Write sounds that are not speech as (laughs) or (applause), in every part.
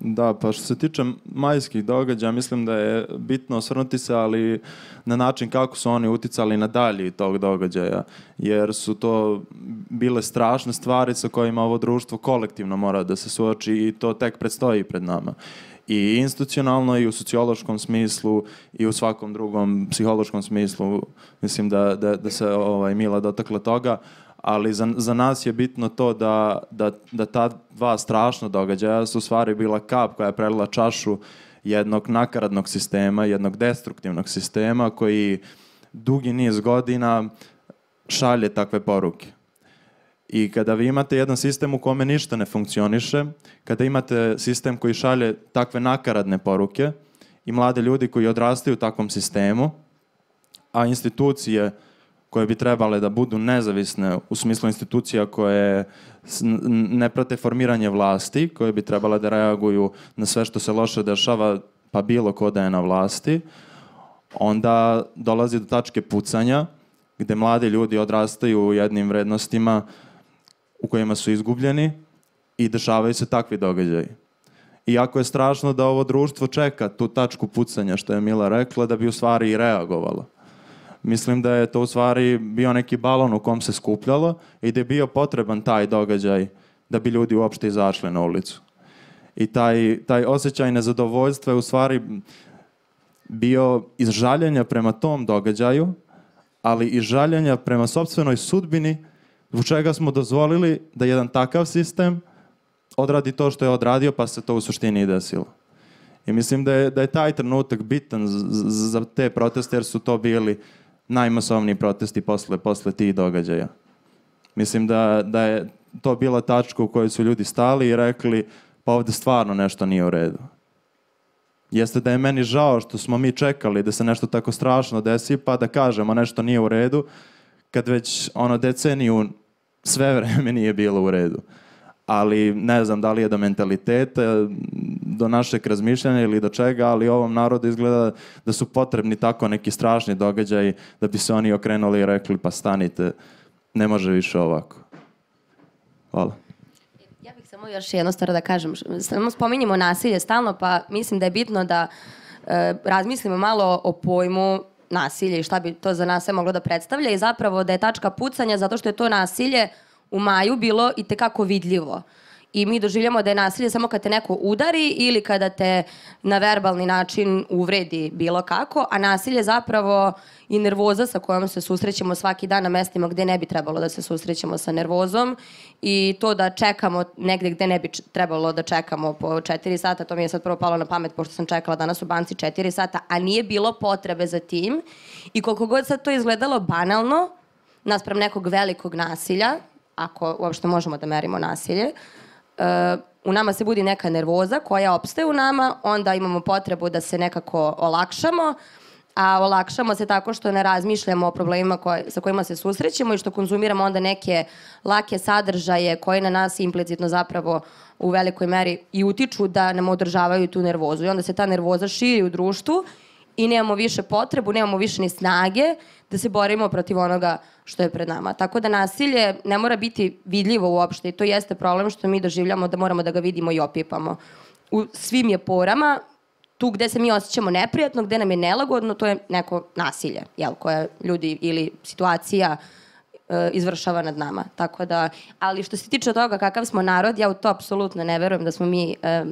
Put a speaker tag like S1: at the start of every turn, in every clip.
S1: Da, pa što se tiče majskih događaja, mislim da je bitno osvrnuti se, ali na način kako su oni uticali na dalji tog događaja, jer su to bile strašne stvari sa kojima ovo društvo kolektivno mora da se suoči i to tek predstoji pred nama. I institucionalno i u sociološkom smislu i u svakom drugom psihološkom smislu mislim da, da, da se ovaj, Mila dotakla toga ali za, za nas je bitno to da, da, da ta dva strašna događaja su stvari bila kap koja je prelila čašu jednog nakaradnog sistema, jednog destruktivnog sistema koji dugi niz godina šalje takve poruke. I kada vi imate jedan sistem u kome ništa ne funkcioniše, kada imate sistem koji šalje takve nakaradne poruke i mlade ljudi koji odrastaju u takvom sistemu, a institucije koje bi trebale da budu nezavisne u smislu institucija koje ne prate formiranje vlasti, koje bi trebale da reaguju na sve što se loše dešava, pa bilo ko da je na vlasti, onda dolazi do tačke pucanja, gde mladi ljudi odrastaju u jednim vrednostima u kojima su izgubljeni i dešavaju se takvi događaji. Iako je strašno da ovo društvo čeka tu tačku pucanja, što je Mila rekla, da bi u stvari i reagovalo. Mislim da je to u stvari bio neki balon u kom se skupljalo i da je bio potreban taj događaj da bi ljudi uopšte izašli na ulicu. I taj, taj osjećaj nezadovoljstva je u stvari bio iz žaljenja prema tom događaju, ali i žaljenja prema sobstvenoj sudbini zbog čega smo dozvolili da jedan takav sistem odradi to što je odradio, pa se to u suštini i desilo. I mislim da je, da je taj trenutak bitan za te proteste, jer su to bili najmasovniji protesti posle, posle tih događaja. Mislim da, da je to bila tačka u kojoj su ljudi stali i rekli pa ovde stvarno nešto nije u redu. Jeste da je meni žao što smo mi čekali da se nešto tako strašno desi pa da kažemo nešto nije u redu, kad već ono deceniju sve vreme (laughs) nije bilo u redu. Ali ne znam da li je do mentaliteta, do našeg razmišljanja ili do čega, ali ovom narodu izgleda da su potrebni tako neki strašni događaji da bi se oni okrenuli i rekli pa stanite, ne može više ovako. Hvala.
S2: Ja bih samo još jedno stvar da kažem. Samo spominjemo nasilje stalno, pa mislim da je bitno da e, razmislimo malo o pojmu nasilje i šta bi to za nas sve moglo da predstavlja i zapravo da je tačka pucanja zato što je to nasilje u maju bilo i tekako vidljivo. I mi doživljamo da je nasilje samo kad te neko udari ili kada te na verbalni način uvredi bilo kako, a nasilje zapravo i nervoza sa kojom se susrećemo svaki dan na mestima gde ne bi trebalo da se susrećemo sa nervozom i to da čekamo negde gde ne bi trebalo da čekamo po 4 sata, to mi je sad prvo palo na pamet pošto sam čekala danas u banci 4 sata, a nije bilo potrebe za tim i koliko god sad to izgledalo banalno, naspram nekog velikog nasilja, ako uopšte možemo da merimo nasilje, uh, u nama se budi neka nervoza koja opstaje u nama, onda imamo potrebu da se nekako olakšamo, a olakšamo se tako što ne razmišljamo o problemima koje, sa kojima se susrećemo i što konzumiramo onda neke lake sadržaje koje na nas implicitno zapravo u velikoj meri i utiču da nam održavaju tu nervozu. I onda se ta nervoza širi u društvu i nemamo više potrebu, nemamo više ni snage da se borimo protiv onoga što je pred nama. Tako da nasilje ne mora biti vidljivo uopšte i to jeste problem što mi doživljamo da moramo da ga vidimo i opipamo. U svim je porama, tu gde se mi osjećamo neprijatno, gde nam je nelagodno, to je neko nasilje, jel, koje ljudi ili situacija e, izvršava nad nama. Tako da, ali što se tiče toga kakav smo narod, ja u to apsolutno ne verujem da smo mi e,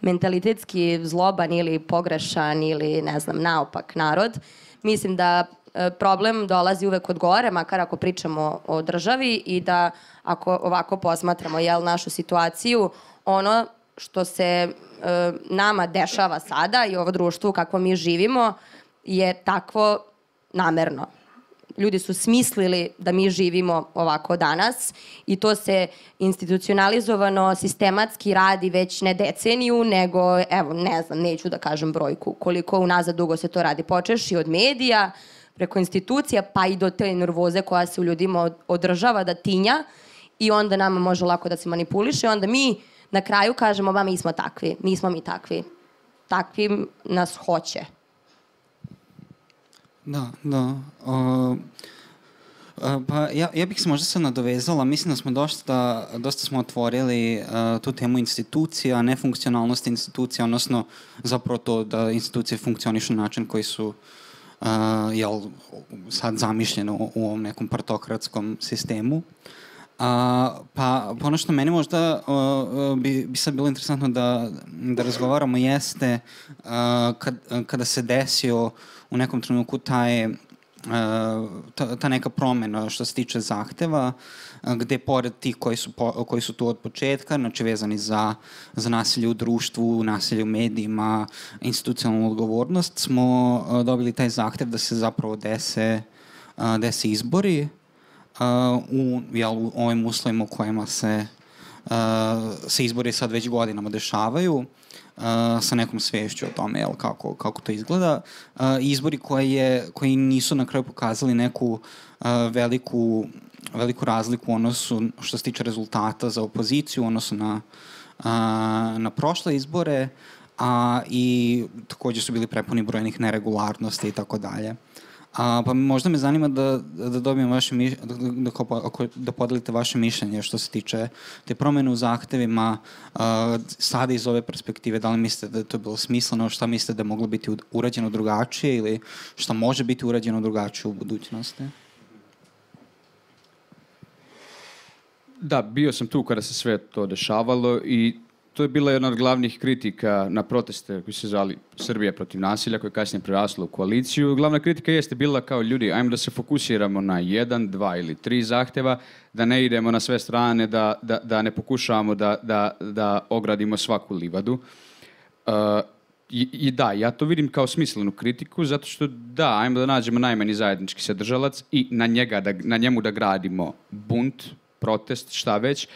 S2: mentalitetski zloban ili pogrešan ili ne znam, naopak narod. Mislim da problem dolazi uvek od gore, makar ako pričamo o državi i da ako ovako posmatramo jel, našu situaciju, ono što se e, nama dešava sada i ovo društvo u kakvo mi živimo je takvo namerno. Ljudi su smislili da mi živimo ovako danas i to se institucionalizovano, sistematski radi već ne deceniju, nego, evo, ne znam, neću da kažem brojku, koliko unazad dugo se to radi. Počeš i od medija, preko institucija, pa i do te nervoze koja se u ljudima održava da tinja i onda nama može lako da se manipuliše. Onda mi na kraju kažemo, ba, mi smo takvi, nismo mi takvi. Takvim nas hoće.
S3: Da, da. Uh, Pa ja, ja bih se možda sad nadovezala, mislim da smo dosta, dosta smo otvorili uh, tu temu institucija, nefunkcionalnost institucija, odnosno zapravo to da institucije funkcionišu na način koji su uh, jel, sad zamišljeno u, ovom nekom partokratskom sistemu. Uh, pa, pa ono što meni možda uh, bi, bi sad bilo interesantno da, da razgovaramo jeste uh, kad, kada se desio u nekom trenutku taj ta, ta neka promena što se tiče zahteva, gde pored tih koji su, po, koji su tu od početka, znači vezani za, za nasilje u društvu, nasilje u medijima, institucionalnu odgovornost, smo dobili taj zahtev da se zapravo dese, dese izbori u, jel, u ovim uslovima u kojima se, se izbori sad već godinama dešavaju sa nekom svešću o tome jel, kako, kako to izgleda. Uh, izbori koje, koji nisu na kraju pokazali neku uh, veliku, veliku razliku u odnosu što se tiče rezultata za opoziciju, u odnosu na, uh, na prošle izbore, a i takođe su bili prepuni brojnih neregularnosti i tako dalje. A, pa možda me zanima da, da dobijem vaše mišljenje, da, da, da, podelite vaše mišljenje što se tiče te promene u zahtevima a, sada iz ove perspektive, da li mislite da je to bilo smisleno, šta mislite da je moglo biti urađeno drugačije ili šta može biti urađeno drugačije u budućnosti?
S4: Da, bio sam tu kada se sve to dešavalo i to je bila jedna od glavnih kritika na proteste koji se zvali Srbija protiv nasilja, koje je kasnije preraslo u koaliciju. Glavna kritika jeste bila kao ljudi, ajmo da se fokusiramo na jedan, dva ili tri zahteva, da ne idemo na sve strane, da, da, da ne pokušavamo da, da, da ogradimo svaku livadu. Uh, i, I da, ja to vidim kao smislenu kritiku, zato što da, ajmo da nađemo najmanji zajednički sadržalac i na, njega da, na njemu da gradimo bunt, protest, šta već,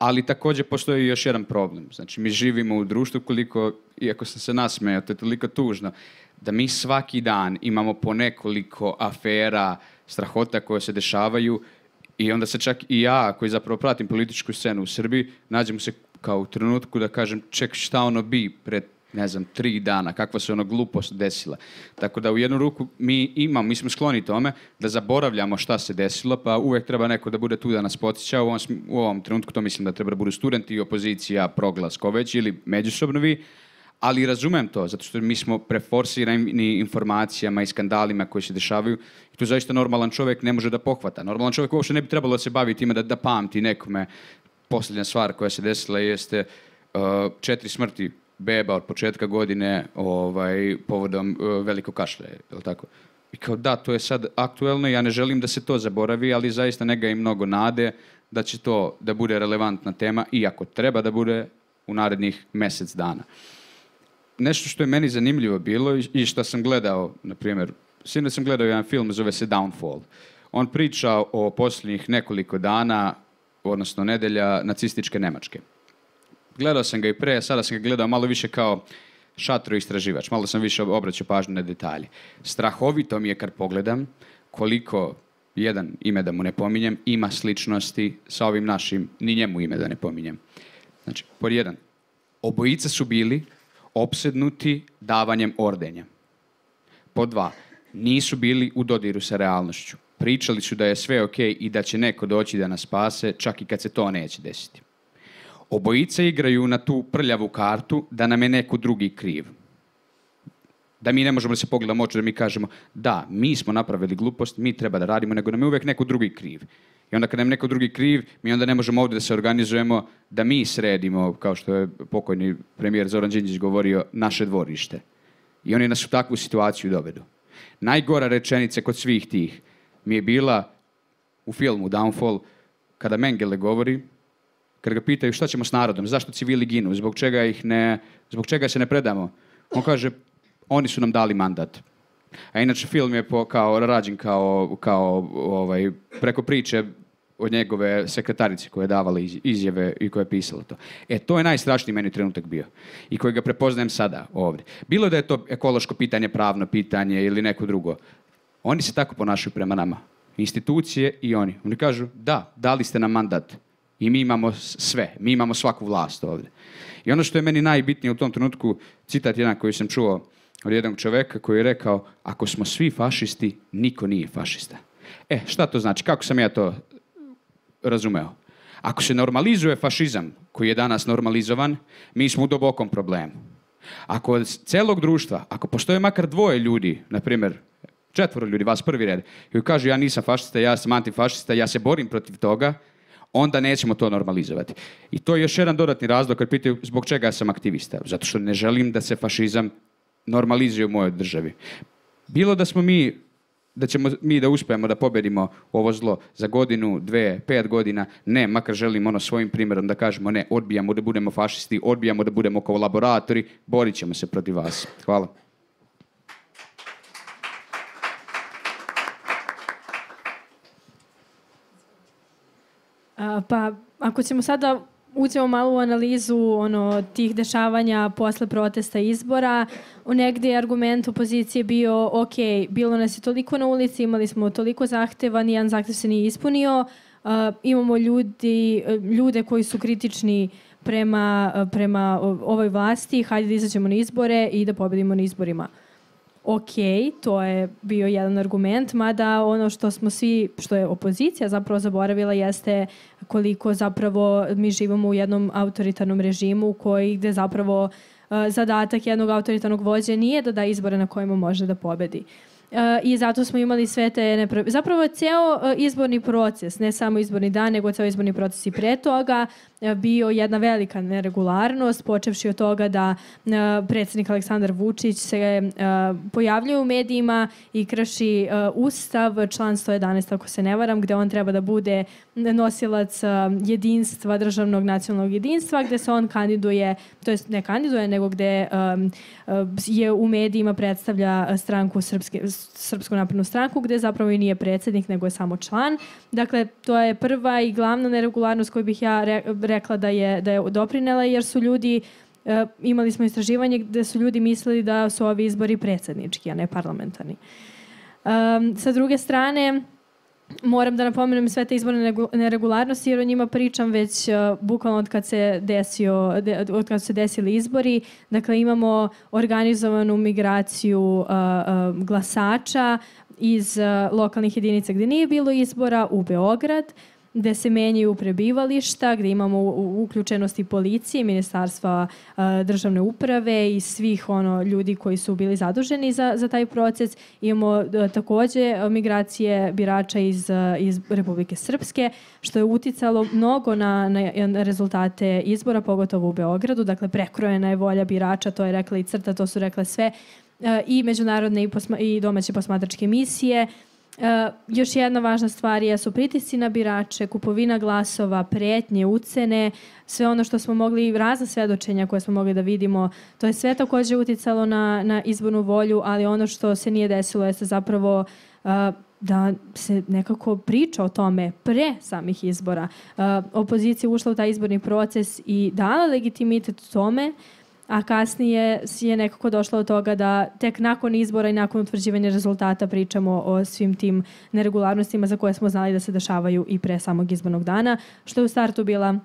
S4: ali takođe postoji još jedan problem. Znači, mi živimo u društvu koliko, iako sam se nasmejao, to je toliko tužno, da mi svaki dan imamo po nekoliko afera, strahota koje se dešavaju i onda se čak i ja, koji zapravo pratim političku scenu u Srbiji, nađem se kao u trenutku da kažem, ček, šta ono bi pred ne znam, tri dana, kakva se ono glupost desila. Tako da u jednu ruku mi imamo, mi smo skloni tome da zaboravljamo šta se desilo, pa uvek treba neko da bude tu da nas podsjeća. U ovom, u ovom trenutku to mislim da treba da budu studenti, opozicija, proglas, ko već, ili međusobno vi, ali razumem to, zato što mi smo preforsirani informacijama i skandalima koji se dešavaju i tu zaista normalan čovek ne može da pohvata. Normalan čovek uopšte ne bi trebalo da se bavi time da, da pamti nekome. Poslednja stvar koja se desila jeste uh, četiri smrti beba od početka godine ovaj, povodom uh, velikog kašlja, je li tako? I kao da, to je sad aktuelno, ja ne želim da se to zaboravi, ali zaista nega i mnogo nade da će to da bude relevantna tema, iako treba da bude u narednih mesec dana. Nešto što je meni zanimljivo bilo i što sam gledao, na primjer, sinoć sam gledao jedan film, zove se Downfall. On priča o posljednjih nekoliko dana, odnosno nedelja, nacističke Nemačke gledao sam ga i pre, sada sam ga gledao malo više kao šatro istraživač, malo sam više obraćao pažnju na detalje. Strahovito mi je kad pogledam koliko jedan ime da mu ne pominjem, ima sličnosti sa ovim našim, ni njemu ime da ne pominjem. Znači, pod jedan, obojica su bili opsednuti davanjem ordenja. Pod dva, nisu bili u dodiru sa realnošću. Pričali su da je sve okay i da će neko doći da nas spase, čak i kad se to neće desiti. Obojice igraju na tu prljavu kartu da nam je neko drugi kriv. Da mi ne možemo da se pogledamo oči da mi kažemo da, mi smo napravili glupost, mi treba da radimo, nego nam je uvek neko drugi kriv. I onda kad nam neko drugi kriv, mi onda ne možemo ovde da se organizujemo, da mi sredimo, kao što je pokojni premijer Zoran Đinđić govorio, naše dvorište. I oni nas u takvu situaciju dovedu. Najgora rečenica kod svih tih mi je bila u filmu Downfall, kada Mengele govori, kad ga pitaju šta ćemo s narodom, zašto civili ginu, zbog čega ih ne, zbog čega se ne predamo, on kaže, oni su nam dali mandat. A inače film je po, kao rađen kao, kao ovaj, preko priče od njegove sekretarice koja je davala izjave i koja je pisala to. E, to je najstrašniji meni trenutak bio i koji ga prepoznajem sada ovde. Bilo da je to ekološko pitanje, pravno pitanje ili neko drugo, oni se tako ponašaju prema nama. Institucije i oni. Oni kažu, da, dali ste nam mandat I mi imamo sve, mi imamo svaku vlast ovde. I ono što je meni najbitnije u tom trenutku, citat jedan koji sam čuo od jednog čoveka koji je rekao, ako smo svi fašisti, niko nije fašista. E, šta to znači? Kako sam ja to razumeo? Ako se normalizuje fašizam, koji je danas normalizovan, mi smo u dubokom problemu. Ako od celog društva, ako postoje makar dvoje ljudi, na primjer, četvoro ljudi, vas prvi red, koji kažu ja nisam fašista, ja sam antifašista, ja se borim protiv toga, onda nećemo to normalizovati. I to je još jedan dodatni razlog kad pitaju zbog čega ja sam aktivista. Zato što ne želim da se fašizam normalizuje u mojoj državi. Bilo da smo mi da ćemo mi da uspijemo da pobedimo ovo zlo za godinu, dve, pet godina, ne, makar želimo ono svojim primjerom da kažemo ne, odbijamo da budemo fašisti, odbijamo da budemo kolaboratori, borit ćemo se protiv vas. Hvala.
S5: A, pa, ako ćemo sada uđemo malo u analizu ono, tih dešavanja posle protesta izbora, negde je argument opozicije bio, ok, bilo nas je toliko na ulici, imali smo toliko zahteva, nijedan zahtev se nije ispunio, uh, imamo ljudi, ljude koji su kritični prema, prema ovoj vlasti, hajde da izađemo na izbore i da pobedimo na izborima ok, to je bio jedan argument, mada ono što smo svi, što je opozicija zapravo zaboravila jeste koliko zapravo mi živimo u jednom autoritarnom režimu koji gde zapravo uh, zadatak jednog autoritarnog vođe nije da da izbore na kojima može da pobedi. Uh, i zato smo imali sve te neprav... Zapravo ceo uh, izborni proces, ne samo izborni dan, nego ceo izborni proces i pre toga bio jedna velika neregularnost, počevši od toga da predsednik Aleksandar Vučić se pojavljuje u medijima i krši ustav, član 111, ako se ne varam, gde on treba da bude nosilac jedinstva, državnog nacionalnog jedinstva, gde se on kandiduje, to jest ne kandiduje, nego gde je u medijima predstavlja stranku Srpske, Srpsku naprednu stranku, gde zapravo i nije predsednik, nego je samo član. Dakle, to je prva i glavna neregularnost koju bih ja re, rekla da je, da je doprinela, jer su ljudi, e, imali smo istraživanje gde su ljudi mislili da su ovi izbori predsednički, a ne parlamentarni. Um, sa druge strane, moram da napomenem sve te izborne neregularnosti jer o njima pričam već uh, bukvalno od kad se desio de, od kad su se desili izbori. Dakle imamo organizovanu migraciju uh, uh, glasača iz uh, lokalnih jedinica gde nije bilo izbora u Beograd gde se menjaju prebivališta, gde imamo uključenost i policije, ministarstva državne uprave i svih ono ljudi koji su bili zaduženi za, za taj proces. Imamo takođe migracije birača iz, iz Republike Srpske, što je uticalo mnogo na, na rezultate izbora, pogotovo u Beogradu. Dakle, prekrojena je volja birača, to je rekla i crta, to su rekle sve i međunarodne i, posma, i domaće posmatračke misije. Uh, još jedna važna stvar jesu pritisci na birače, kupovina glasova, pretnje, ucene, sve ono što smo mogli, razne svedočenja koje smo mogli da vidimo, to je sve takođe uticalo na, na izbornu volju, ali ono što se nije desilo jeste zapravo uh, da se nekako priča o tome pre samih izbora. Uh, opozicija ušla u taj izborni proces i dala legitimitet tome uh, a kasnije je nekako došlo od toga da tek nakon izbora i nakon utvrđivanja rezultata pričamo o svim tim neregularnostima za koje smo znali da se dešavaju i pre samog izbornog dana, što je u startu bila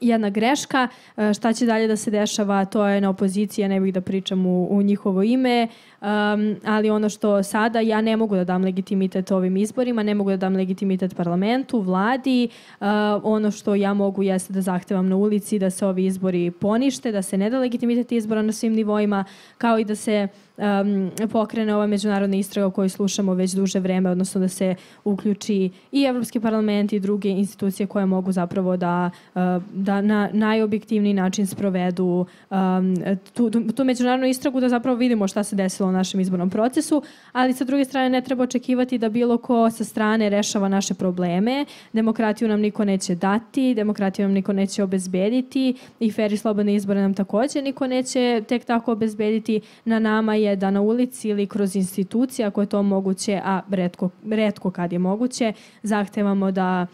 S5: jedna greška. E, šta će dalje da se dešava, to je na opoziciji, ja ne bih da pričam u, u njihovo ime, um, ali ono što sada, ja ne mogu da dam legitimitet ovim izborima, ne mogu da dam legitimitet parlamentu, vladi, uh, ono što ja mogu jeste da zahtevam na ulici da se ovi izbori ponište, da se ne da legitimitet izbora na svim nivoima, kao i da se um, pokrene ova međunarodna istraga o kojoj slušamo već duže vreme, odnosno da se uključi i Evropski parlament i druge institucije koje mogu zapravo da, uh, da na najobjektivniji način sprovedu um, tu, tu međunarodnu istragu da zapravo vidimo šta se desilo u našem izbornom procesu, ali sa druge strane ne treba očekivati da bilo ko sa strane rešava naše probleme. Demokratiju nam niko neće dati, demokratiju nam niko neće obezbediti i fer i slobodne izbore nam takođe niko neće tek tako obezbediti. Na nama je da na ulici ili kroz institucije, ako je to moguće, a redko, redko kad je moguće, zahtevamo da,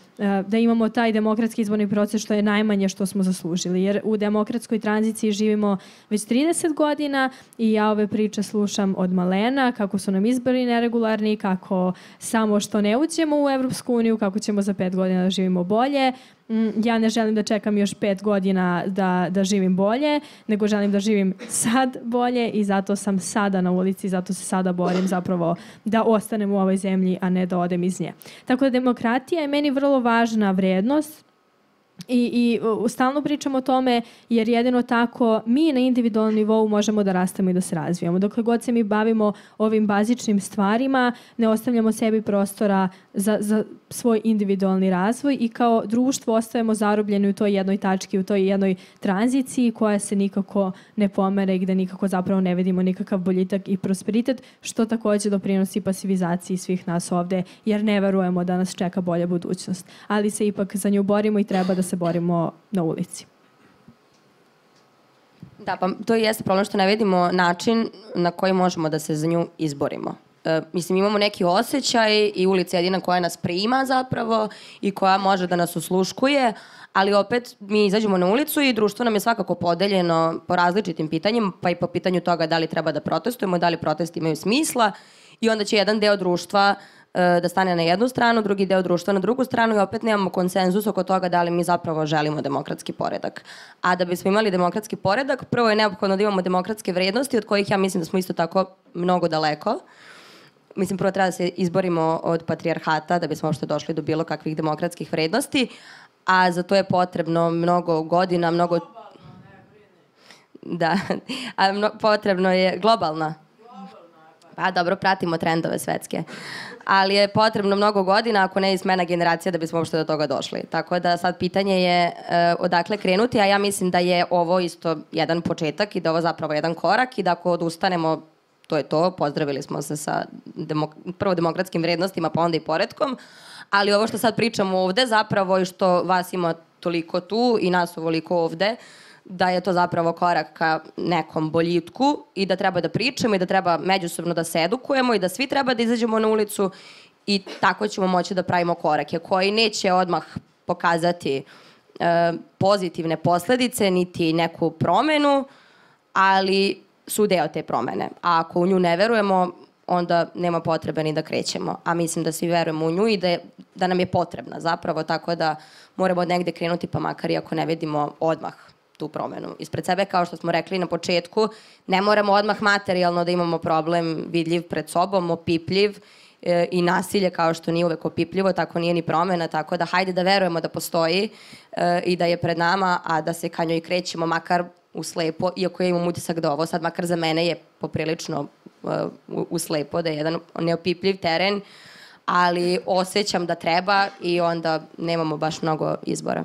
S5: da imamo taj demokratski izborni proces što je najmanje što smo zaslužili. Jer u demokratskoj tranziciji živimo već 30 godina i ja ove priče slušam od malena, kako su nam izbori neregularni, kako samo što ne uđemo u Evropsku uniju, kako ćemo za pet godina da živimo bolje. Mm, ja ne želim da čekam još pet godina da, da živim bolje, nego želim da živim sad bolje i zato sam sada na ulici, zato se sada borim zapravo da ostanem u ovoj zemlji, a ne da odem iz nje. Tako da demokratija je meni vrlo važna vrednost, I, i stalno pričamo o tome jer jedino tako mi na individualnom nivou možemo da rastemo i da se razvijamo. Dokle god se mi bavimo ovim bazičnim stvarima, ne ostavljamo sebi prostora za, za svoj individualni razvoj i kao društvo ostajemo zarobljeni u toj jednoj tački, u toj jednoj tranziciji koja se nikako ne pomere i gde nikako zapravo ne vidimo nikakav boljitak i prosperitet, što takođe doprinosi pasivizaciji svih nas ovde, jer ne verujemo da nas čeka bolja budućnost. Ali se ipak za nju borimo i treba da se borimo na ulici.
S2: Da, pa to jeste problem što ne vidimo način na koji možemo da se za nju izborimo. E, mislim, imamo neki osjećaj i ulica je jedina koja nas prima zapravo i koja može da nas usluškuje, ali opet mi izađemo na ulicu i društvo nam je svakako podeljeno po različitim pitanjima, pa i po pitanju toga da li treba da protestujemo, da li protesti imaju smisla i onda će jedan deo društva e, da stane na jednu stranu, drugi deo društva na drugu stranu i opet nemamo konsenzus oko toga da li mi zapravo želimo demokratski poredak. A da bismo imali demokratski poredak, prvo je neophodno da imamo demokratske vrednosti od kojih ja mislim da smo isto tako mnogo daleko mislim, prvo treba da se izborimo od patrijarhata da bismo uopšte došli do bilo kakvih demokratskih vrednosti, a za to je potrebno mnogo godina, mnogo... Da, a mno, potrebno je globalna. Pa dobro, pratimo trendove svetske. Ali je potrebno mnogo godina, ako ne i smena generacija, da bismo uopšte do toga došli. Tako da sad pitanje je e, odakle krenuti, a ja mislim da je ovo isto jedan početak i da ovo zapravo jedan korak i da ako odustanemo to je to, pozdravili smo se sa demok prvo demokratskim vrednostima, pa onda i poredkom, ali ovo što sad pričamo ovde zapravo i što vas ima toliko tu i nas ovoliko ovde, da je to zapravo korak ka nekom boljitku i da treba da pričamo i da treba međusobno da se edukujemo i da svi treba da izađemo na ulicu i tako ćemo moći da pravimo korake koji neće odmah pokazati e, pozitivne posledice niti neku promenu, ali su deo te promene. A ako u nju ne verujemo, onda nema potrebe ni da krećemo. A mislim da svi verujemo u nju i da, je, da nam je potrebna zapravo, tako da moramo od negde krenuti, pa makar i ako ne vidimo odmah tu promenu ispred sebe. Kao što smo rekli na početku, ne moramo odmah materijalno da imamo problem vidljiv pred sobom, opipljiv e, i nasilje kao što nije uvek opipljivo, tako nije ni promena, tako da hajde da verujemo da postoji e, i da je pred nama, a da se ka njoj krećemo makar u slepo, iako ja imam utisak da ovo sad makar za mene je poprilično uh, u, u slepo, da je jedan neopipljiv teren, ali osjećam da treba i onda nemamo baš mnogo izbora.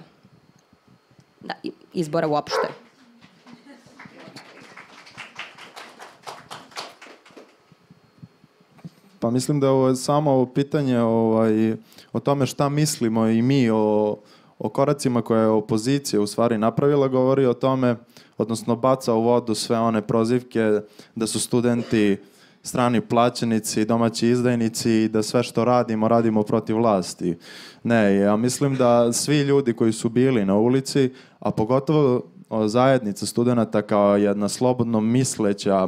S2: Da, izbora uopšte.
S1: Pa mislim da je ovo samo ovo pitanje ovaj, o tome šta mislimo i mi o, o koracima koje je opozicija u stvari napravila, govori o tome odnosno baca u vodu sve one prozivke da su studenti strani plaćenici, domaći izdajnici i da sve što radimo, radimo protiv vlasti. Ne, ja mislim da svi ljudi koji su bili na ulici, a pogotovo zajednica studenta kao jedna slobodno misleća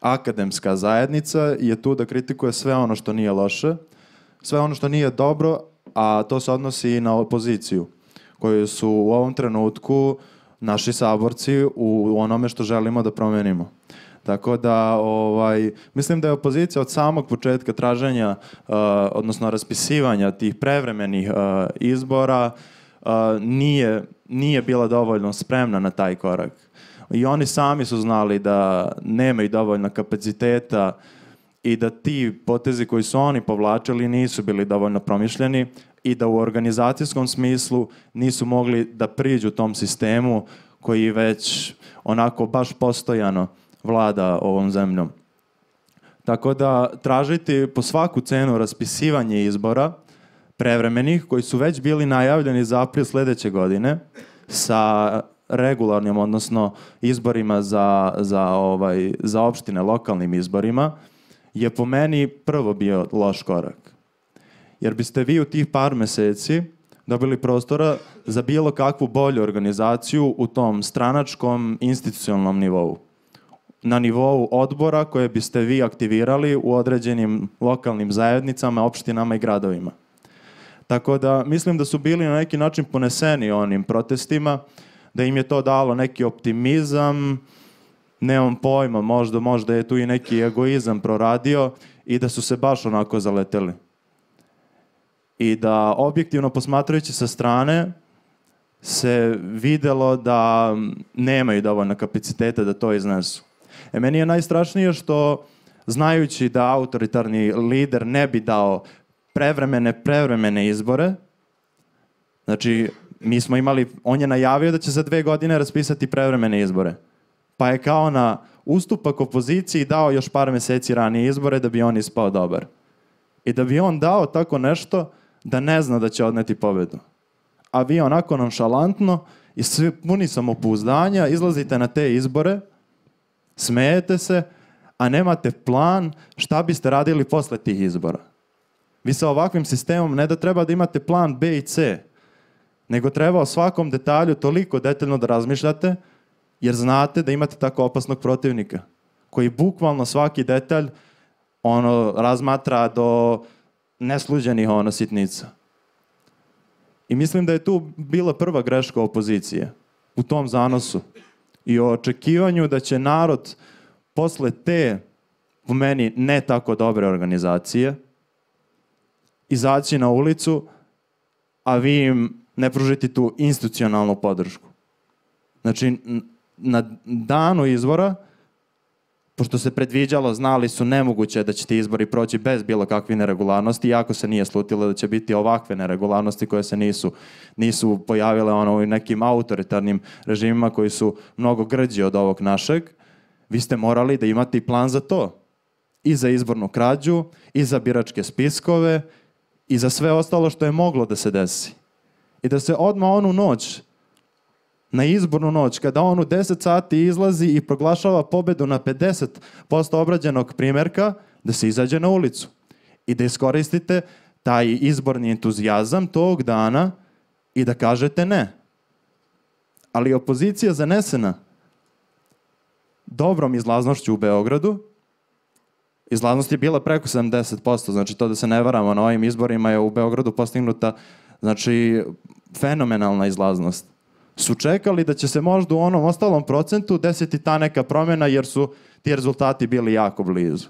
S1: akademska zajednica je tu da kritikuje sve ono što nije loše, sve ono što nije dobro, a to se odnosi i na opoziciju, koji su u ovom trenutku uh, naši saborci u onome što želimo da promenimo. Tako da, ovaj, mislim da je opozicija od samog početka traženja, uh, odnosno raspisivanja tih prevremenih uh, izbora, uh, nije, nije bila dovoljno spremna na taj korak. I oni sami su znali da nemaju dovoljno kapaciteta i da ti potezi koji su oni povlačili nisu bili dovoljno promišljeni i da u organizacijskom smislu nisu mogli da priđu tom sistemu koji već onako baš postojano vlada ovom zemljom. Tako da tražiti po svaku cenu raspisivanje izbora prevremenih koji su već bili najavljeni za april sledeće godine sa regularnim, odnosno izborima za, za, ovaj, za opštine, lokalnim izborima, je po meni prvo bio loš korak. Jer biste vi u tih par meseci dobili prostora za bilo kakvu bolju organizaciju u tom stranačkom institucionalnom nivou. Na nivou odbora koje biste vi aktivirali u određenim lokalnim zajednicama, opštinama i gradovima. Tako da mislim da su bili na neki način poneseni onim protestima, da im je to dalo neki optimizam, nemam pojma, možda, možda je tu i neki egoizam proradio i da su se baš onako zaleteli. I da objektivno posmatrajući sa strane se videlo da nemaju dovoljno kapaciteta da to iznesu. E meni je najstrašnije što znajući da autoritarni lider ne bi dao prevremene, prevremene izbore, znači mi smo imali, on je najavio da će za dve godine raspisati prevremene izbore. Pa je kao na ustupak opoziciji dao još par meseci ranije izbore da bi on ispao dobar. I da bi on dao tako nešto da ne zna da će odneti pobedu. A vi onako nonšalantno i svi puni samopouzdanja izlazite na te izbore, smejete se, a nemate plan šta biste radili posle tih izbora. Vi sa ovakvim sistemom ne da treba da imate plan B i C, nego treba o svakom detalju toliko detaljno da razmišljate, jer znate da imate tako opasnog protivnika, koji bukvalno svaki detalj ono, razmatra do nesluđenih ono, sitnica. I mislim da je tu bila prva greška opozicije u tom zanosu i o očekivanju da će narod posle te, u meni, ne tako dobre organizacije, izaći na ulicu, a vi im ne pružiti tu institucionalnu podršku. Znači, na danu izbora, pošto se predviđalo, znali su nemoguće da će ti izbori proći bez bilo kakve neregularnosti, iako se nije slutilo da će biti ovakve neregularnosti koje se nisu, nisu pojavile ono, u nekim autoritarnim režimima koji su mnogo grđi od ovog našeg, vi ste morali da imate i plan za to. I za izbornu krađu, i za biračke spiskove, i za sve ostalo što je moglo da se desi. I da se odmah onu noć na izbornu noć, kada on u 10 sati izlazi i proglašava pobedu na 50% obrađenog primjerka, da se izađe na ulicu i da iskoristite taj izborni entuzijazam tog dana i da kažete ne. Ali opozicija zanesena dobrom izlaznošću u Beogradu, izlaznost je bila preko 70%, znači to da se ne varamo na ovim izborima je u Beogradu postignuta znači fenomenalna izlaznost su čekali da će se možda u onom ostalom procentu desiti ta neka promjena jer su ti rezultati bili jako blizu.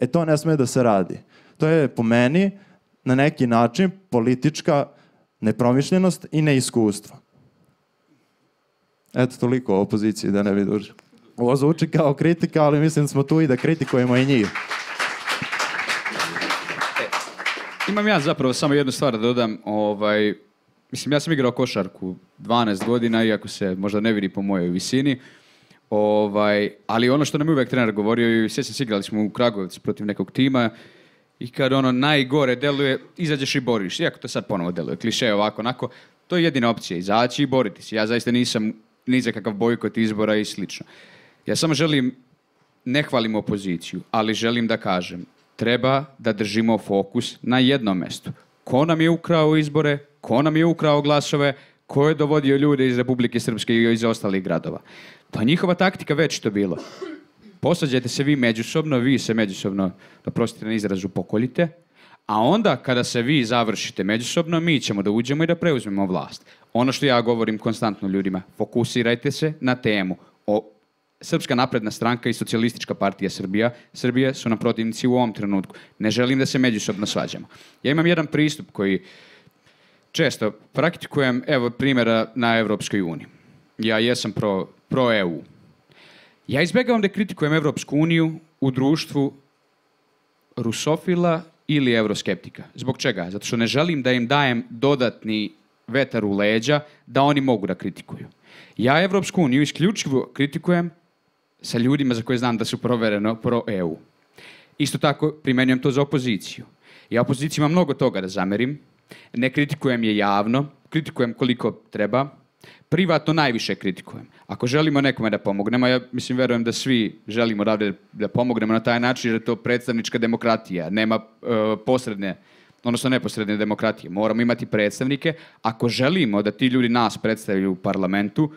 S1: E to ne sme da se radi. To je po meni na neki način politička nepromišljenost i neiskustvo. Eto toliko o opoziciji da ne bi duže. Ovo zvuči kao kritika, ali mislim da smo tu i da kritikujemo i njih.
S4: Imam ja zapravo samo jednu stvar da dodam. Ovaj, Mislim, ja sam igrao košarku 12 godina, iako se možda ne vidi po mojoj visini. Ovaj, ali ono što nam je uvijek trener govorio, i sve se igrali smo u Kragovicu protiv nekog tima, i kad ono najgore deluje, izađeš i boriš. Iako to sad ponovo deluje, kliše ovako, onako, to je jedina opcija, izaći i boriti se. Ja zaista nisam ni za kakav bojkot izbora i slično. Ja samo želim, ne hvalim opoziciju, ali želim da kažem, treba da držimo fokus na jednom mjestu. Ko nam je ukrao izbore, ko nam je ukrao glasove, ko je dovodio ljude iz Republike Srpske i iz ostalih gradova. Pa njihova taktika već to bilo. Posađajte se vi međusobno, vi se međusobno, da prostite na izrazu, pokoljite, a onda kada se vi završite međusobno, mi ćemo da uđemo i da preuzmemo vlast. Ono što ja govorim konstantno ljudima, fokusirajte se na temu. O Srpska napredna stranka i socijalistička partija Srbija, Srbije su nam protivnici u ovom trenutku. Ne želim da se međusobno svađamo. Ja imam jedan pristup koji često praktikujem, evo primjera na Evropskoj uniji. Ja jesam pro, pro EU. Ja izbjegavam da kritikujem Evropsku uniju u društvu rusofila ili euroskeptika. Zbog čega? Zato što ne želim da im dajem dodatni vetar u leđa da oni mogu da kritikuju. Ja Evropsku uniju isključivo kritikujem sa ljudima za koje znam da su provereno pro EU. Isto tako primenjujem to za opoziciju. Ja opoziciji imam mnogo toga da zamerim, ne kritikujem je javno, kritikujem koliko treba, privatno najviše kritikujem. Ako želimo nekome da pomognemo, ja mislim, verujem da svi želimo da, da pomognemo na taj način, jer je to predstavnička demokratija, nema uh, posredne odnosno neposredne demokratije. Moramo imati predstavnike. Ako želimo da ti ljudi nas predstavljaju u parlamentu,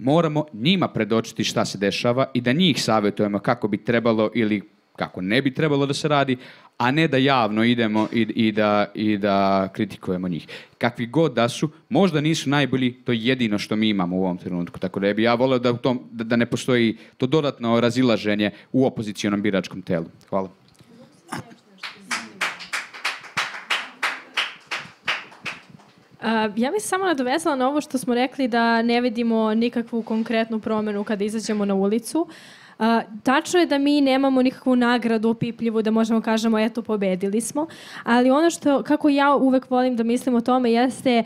S4: moramo njima predočiti šta se dešava i da njih savjetujemo kako bi trebalo ili kako ne bi trebalo da se radi, a ne da javno idemo i, i, da, i da kritikujemo njih. Kakvi god da su, možda nisu najbolji, to je jedino što mi imamo u ovom trenutku. Tako da bi ja volio da, u tom, da, da ne postoji to dodatno razilaženje u opozicijonom biračkom telu. Hvala.
S5: Ja bih samo nadovezala na ovo što smo rekli da ne vidimo nikakvu konkretnu promenu kada izađemo na ulicu. A, tačno je da mi nemamo nikakvu nagradu opipljivu da možemo kažemo eto pobedili smo, ali ono što, kako ja uvek volim da mislim o tome jeste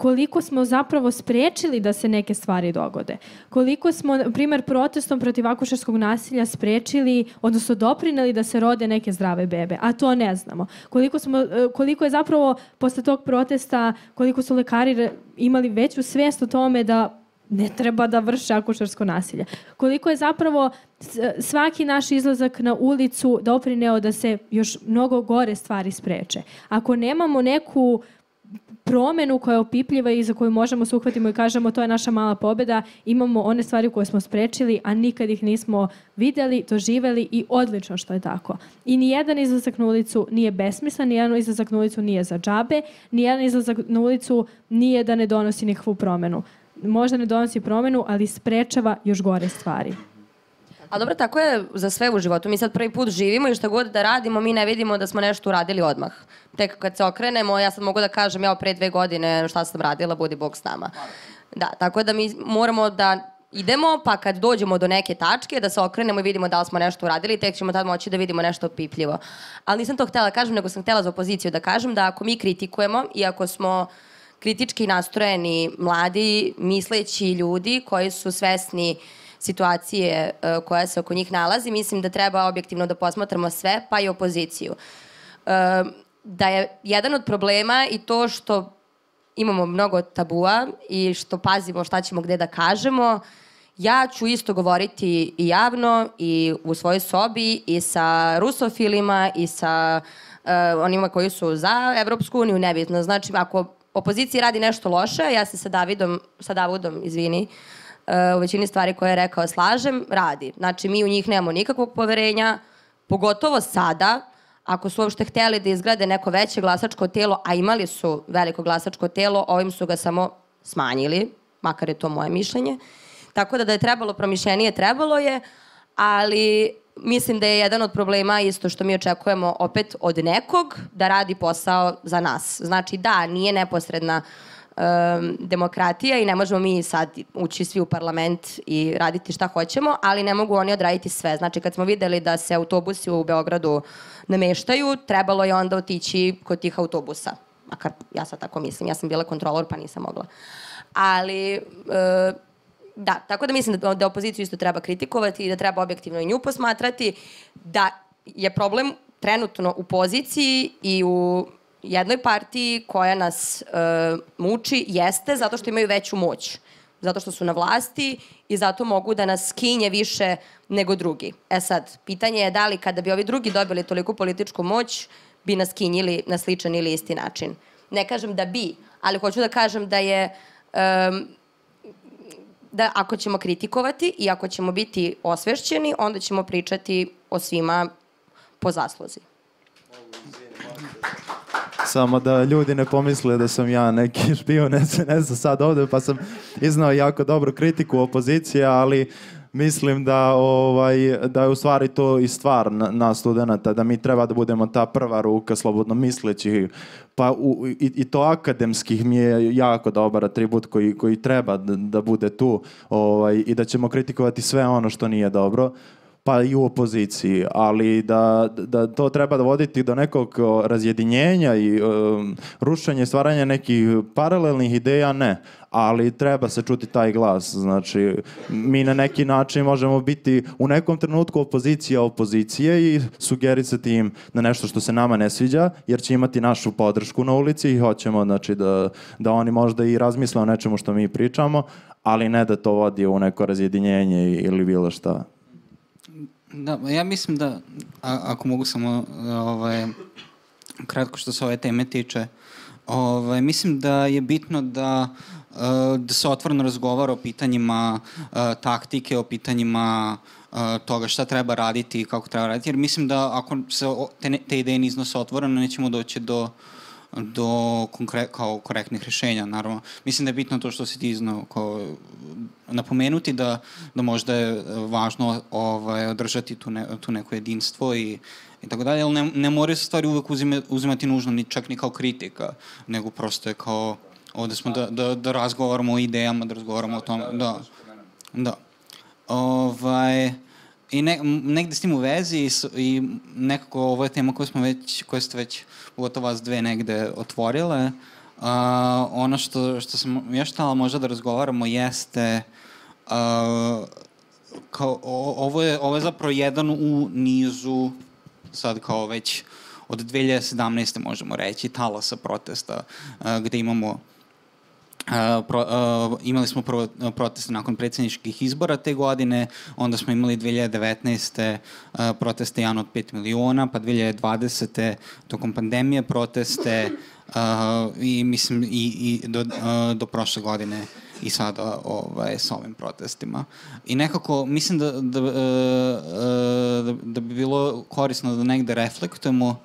S5: koliko smo zapravo sprečili da se neke stvari dogode. Koliko smo, primer, protestom protiv akušarskog nasilja sprečili, odnosno doprineli da se rode neke zdrave bebe, a to ne znamo. Koliko, smo, e, koliko je zapravo posle tog protesta, koliko su lekari imali veću svest o tome da ne treba da vrše akušarsko nasilje. Koliko je zapravo s- svaki naš izlazak na ulicu doprineo da se još mnogo gore stvari spreče. Ako nemamo neku promenu koja je opipljiva i za koju možemo se uhvatimo i kažemo to je naša mala pobeda, imamo one stvari koje smo sprečili, a nikad ih nismo videli, doživeli i odlično što je tako. I nijedan izlazak na ulicu nije besmislan, nijedan izlazak na ulicu nije za džabe, nijedan izlazak na ulicu nije da ne donosi nikakvu promenu. Možda ne donosi promenu, ali sprečava još gore stvari.
S2: A dobro, tako je za sve u životu. Mi sad prvi put živimo i šta god da radimo, mi ne vidimo da smo nešto uradili odmah. Tek kad se okrenemo, ja sad mogu da kažem, ja pre dve godine šta sam radila, budi Bog s nama. Da, tako da mi moramo da idemo, pa kad dođemo do neke tačke, da se okrenemo i vidimo da li smo nešto uradili, tek ćemo tad moći da vidimo nešto pipljivo. Ali nisam to htela da kažem, nego sam htela za opoziciju da kažem da ako mi kritikujemo i ako smo kritički nastrojeni mladi, misleći ljudi koji su svesni situacije e, koja se oko njih nalazi, mislim da treba objektivno da posmatramo sve, pa i opoziciju. E, da je jedan od problema i to što imamo mnogo tabua i što pazimo šta ćemo gde da kažemo, ja ću isto govoriti i javno i u svojoj sobi i sa rusofilima i sa uh, onima koji su za Evropsku uniju, nebitno. Znači, ako opozicija radi nešto loše, ja se sa Davidom, sa Davodom, izvini, uh, u većini stvari koje je rekao slažem, radi. Znači, mi u njih nemamo nikakvog poverenja, pogotovo sada, ako su uopšte hteli da izgrade neko veće glasačko telo, a imali su veliko glasačko telo, ovim su ga samo smanjili, makar je to moje mišljenje. Tako da da je trebalo promišljenije, trebalo je, ali mislim da je jedan od problema isto što mi očekujemo opet od nekog da radi posao za nas. Znači da, nije neposredna um, demokratija i ne možemo mi sad ući svi u parlament i raditi šta hoćemo, ali ne mogu oni odraditi sve. Znači kad smo videli da se autobusi u Beogradu nameštaju, trebalo je onda otići kod tih autobusa. Makar ja sad tako mislim, ja sam bila kontrolor pa nisam mogla. Ali e, da, tako da mislim da, da opoziciju isto treba kritikovati i da treba objektivno i nju posmatrati, da je problem trenutno u poziciji i u jednoj partiji koja nas e, muči jeste zato što imaju veću moć. Zato što su na vlasti i zato mogu da nas skinje više nego drugi. E sad, pitanje je da li kada bi ovi drugi dobili toliko političku moć, bi nas kinjili na sličan ili isti način. Ne kažem da bi, ali hoću da kažem da je um, da ako ćemo kritikovati i ako ćemo biti osvešćeni, onda ćemo pričati o svima po zasluzi.
S1: Samo da ljudi ne pomisle da sam ja neki (laughs) špion SNS sad ovde, pa sam iznao jako dobru kritiku opozicije, ali mislim da ovaj da je u stvari to i stvar na, na studenta da mi treba da budemo ta prva ruka slobodno misleći pa u, i, i to akademskih mi je jako dobar atribut koji, koji treba da, da bude tu ovaj, i da ćemo kritikovati sve ono što nije dobro pa i u opoziciji, ali da, da to treba da voditi do nekog razjedinjenja i um, rušenja i stvaranja nekih paralelnih ideja, ne. Ali treba se čuti taj glas. Znači, mi na neki način možemo biti u nekom trenutku opozicija opozicije i sugerisati im na nešto što se nama ne sviđa, jer će imati našu podršku na ulici i hoćemo znači, da, da oni možda i razmisle o nečemu što mi pričamo, ali ne da to vodi u neko razjedinjenje ili bilo šta.
S3: Da, ja mislim da, a, ako mogu samo ovaj, kratko što se ove teme tiče. Ovaj, mislim da je bitno da, uh, da se otvoreno razgovara o pitanjima uh, taktike, o pitanjima uh, toga šta treba raditi i kako treba raditi, jer mislim da ako se te, te ideje ne iznose otvoreno, nećemo doći do do konkre, kao korektnih rešenja, naravno. Mislim da je bitno to što si ti iznao, kao, napomenuti da, da možda je važno ovaj, održati tu, ne, tu neko jedinstvo i, i tako dalje, ali ne, ne moraju se stvari uvek uzime, uzimati nužno, ni, čak ni kao kritika, nego prosto je kao, ovde smo da, da, da razgovaramo o idejama, da razgovaramo o tome, da. Da. Ovaj, I ne, negde s tim u vezi i, i nekako ovo je tema koju smo već, koju ste već pogotovo vas dve negde otvorile. Uh, ono što, što sam još htala možda da razgovaramo jeste uh, kao, o, ovo, je, ovo je zapravo jedan u nizu sad kao već od 2017. možemo reći talasa protesta uh, gde imamo Uh, pro, uh, imali smo prvo uh, proteste nakon predsjedničkih izbora te godine, onda smo imali 2019. Uh, proteste jedan od 5 miliona, pa 2020. tokom pandemije proteste uh, i mislim i, i do, uh, do prošle godine i sada ovaj, sa ovim protestima. I nekako mislim da, da, uh, uh, da, da bi bilo korisno da negde reflektujemo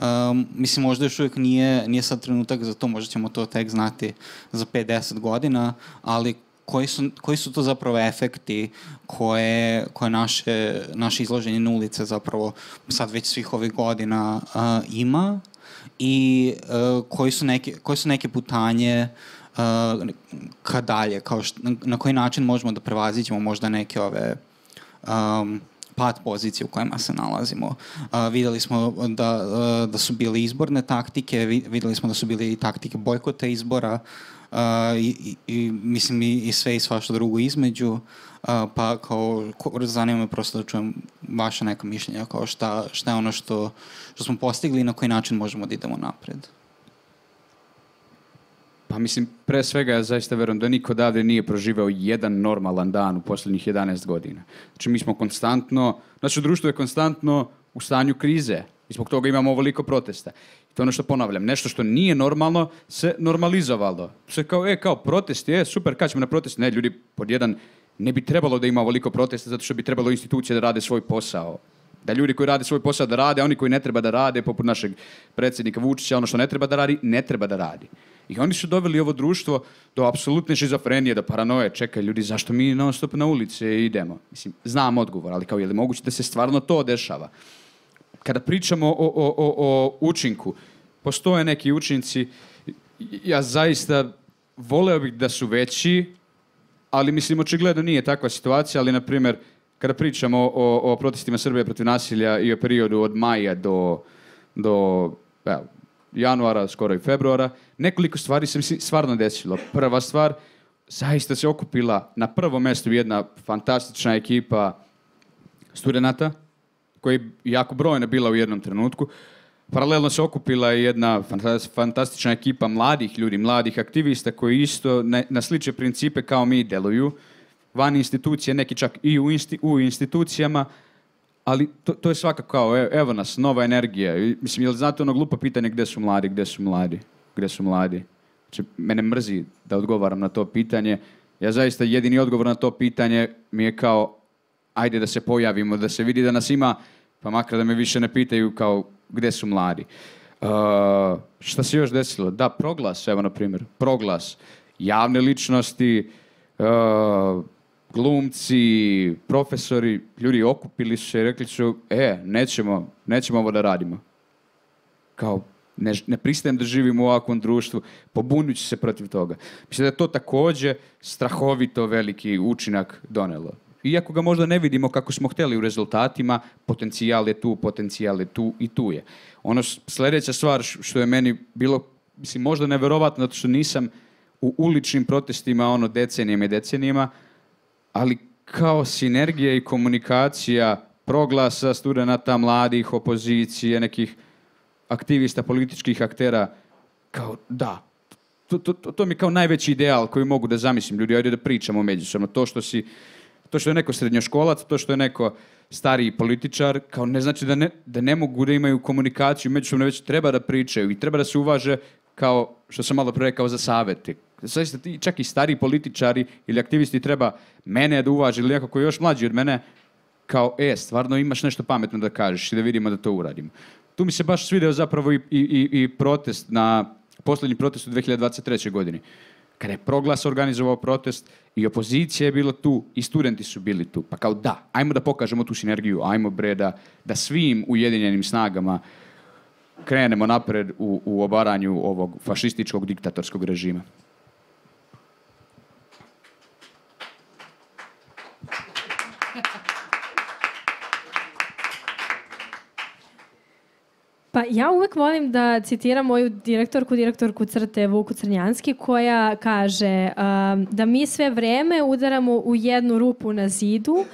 S3: Um, mislim, možda još uvijek nije, nije sad trenutak za to, možda ćemo to tek znati za 5-10 godina, ali koji su, koji su to zapravo efekti koje, koje naše, naše izloženje na ulice zapravo sad već svih ovih godina uh, ima i uh, koji, su neke, koje su neke putanje uh, ka dalje, kao št, na, na koji način možemo da prevazićemo možda neke ove um, pad pozicije u kojima se nalazimo. Uh, videli smo da, uh, da su bile izborne taktike, vi, videli smo da su bile i taktike bojkota izbora uh, i, i, mislim i, i sve i svašta drugo između. Uh, pa kao, zanima me prosto da čujem vaše neka mišljenja, kao šta, šta je ono što, što smo postigli i na koji način možemo da idemo napred.
S4: Pa mislim, pre svega ja zaista verujem da niko odavde nije proživeo jedan normalan dan u poslednjih 11 godina. Znači mi smo konstantno, naše društvo je konstantno u stanju krize i zbog toga imamo ovoliko protesta. I to je ono što ponavljam, nešto što nije normalno se normalizovalo. Sve kao, e, kao protest, je, super, kad ćemo na protest? Ne, ljudi, pod jedan, ne bi trebalo da ima ovoliko protesta zato što bi trebalo institucije da rade svoj posao. Da ljudi koji rade svoj posao da rade, a oni koji ne treba da rade, poput našeg predsjednika Vučića, ono što ne treba da radi, ne treba da radi. I oni su doveli ovo društvo do apsolutne šizofrenije, do paranoje. Čekaj, ljudi, zašto mi non stop na ulice idemo? Mislim, znam odgovor, ali kao je li moguće da se stvarno to dešava? Kada pričamo o, o, o, o učinku, postoje neki učinci, ja zaista voleo bih da su veći, ali mislim, očigledno nije takva situacija, ali, na primjer, kada pričamo o, o protestima Srbije protiv nasilja i o periodu od maja do, do evo, januara, skoro i februara, nekoliko stvari se mi se stvarno desilo. Prva stvar, zaista se okupila na prvom mestu jedna fantastična ekipa studenta, koja je jako brojna bila u jednom trenutku. Paralelno se okupila jedna fantas- fantastična ekipa mladih ljudi, mladih aktivista koji isto na, slične principe kao mi deluju. Van institucije, neki čak i u, insti, u institucijama, ali to, to je svakako kao, e- evo nas, nova energija. Mislim, jel znate ono glupo pitanje gde su mladi, gde su mladi, gde su mladi? Znači, mene mrzi da odgovaram na to pitanje. Ja zaista jedini odgovor na to pitanje mi je kao, ajde da se pojavimo, da se vidi da nas ima, pa makar da me više ne pitaju kao gde su mladi. Uh, šta se još desilo? Da, proglas, evo na primjer, proglas. Javne ličnosti, uh, glumci, profesori, ljudi okupili su se i rekli su, e, nećemo, nećemo ovo da radimo. Kao, ne, ne pristajem da živim u ovakvom društvu, pobunit ću se protiv toga. Mislim da je to takođe strahovito veliki učinak donelo. Iako ga možda ne vidimo kako smo hteli u rezultatima, potencijal je tu, potencijal je tu i tu je. Ono sledeća stvar što je meni bilo, mislim, možda neverovatno, zato što nisam u uličnim protestima ono decenijama i decenijama, ali kao sinergija i komunikacija proglasa studenta, mladih, opozicije, nekih aktivista, političkih aktera, kao da, to, to, to, to mi je kao najveći ideal koji mogu da zamislim. Ljudi, ajde da pričamo međusobno. To što si to što je neko srednjoškolac, to što je neko stariji političar, kao ne znači da ne, da ne mogu da imaju komunikaciju međusobno, već treba da pričaju i treba da se uvaže kao, što sam malo pre rekao, za savete. Zaista ti, čak i stari političari ili aktivisti treba mene da uvaže ili neko koji je još mlađi od mene, kao, e, stvarno imaš nešto pametno da kažeš i da vidimo da to uradimo. Tu mi se baš svideo zapravo i, i, i, protest na poslednji protest u 2023. godini. Kada je proglas organizovao protest i opozicija je bila tu i studenti su bili tu. Pa kao da, ajmo da pokažemo tu sinergiju, ajmo bre da, da svim ujedinjenim snagama krenemo napred u, u obaranju ovog fašističkog diktatorskog režima. (laughs)
S5: Pa ja uvek volim da citiram moju direktorku, direktorku crte Vuku Crnjanski, koja kaže um, da mi sve vreme udaramo u jednu rupu na zidu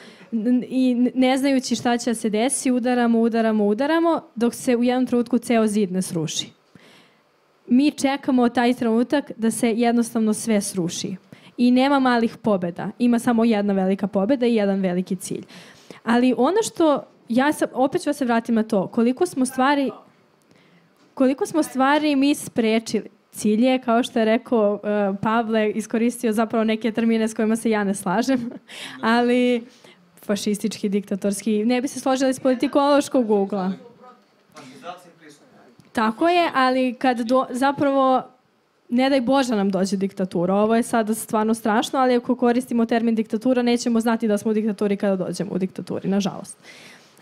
S5: i ne znajući šta će se desi, udaramo, udaramo, udaramo, dok se u jednom trenutku ceo zid ne sruši. Mi čekamo taj trenutak da se jednostavno sve sruši. I nema malih pobeda. Ima samo jedna velika pobeda i jedan veliki cilj. Ali ono što ja sam, opet ću da se vratim na to, koliko smo stvari koliko smo stvari mi sprečili. Cilj je, kao što je rekao uh, Pavle, iskoristio zapravo neke termine s kojima se ja ne slažem, (laughs) ali fašistički, diktatorski, ne bi se složili s politikološkog ugla. Tako je, ali kad do, zapravo ne daj Bože nam dođe diktatura. Ovo je sada stvarno strašno, ali ako koristimo termin diktatura, nećemo znati da smo u diktaturi kada dođemo u diktaturi, nažalost.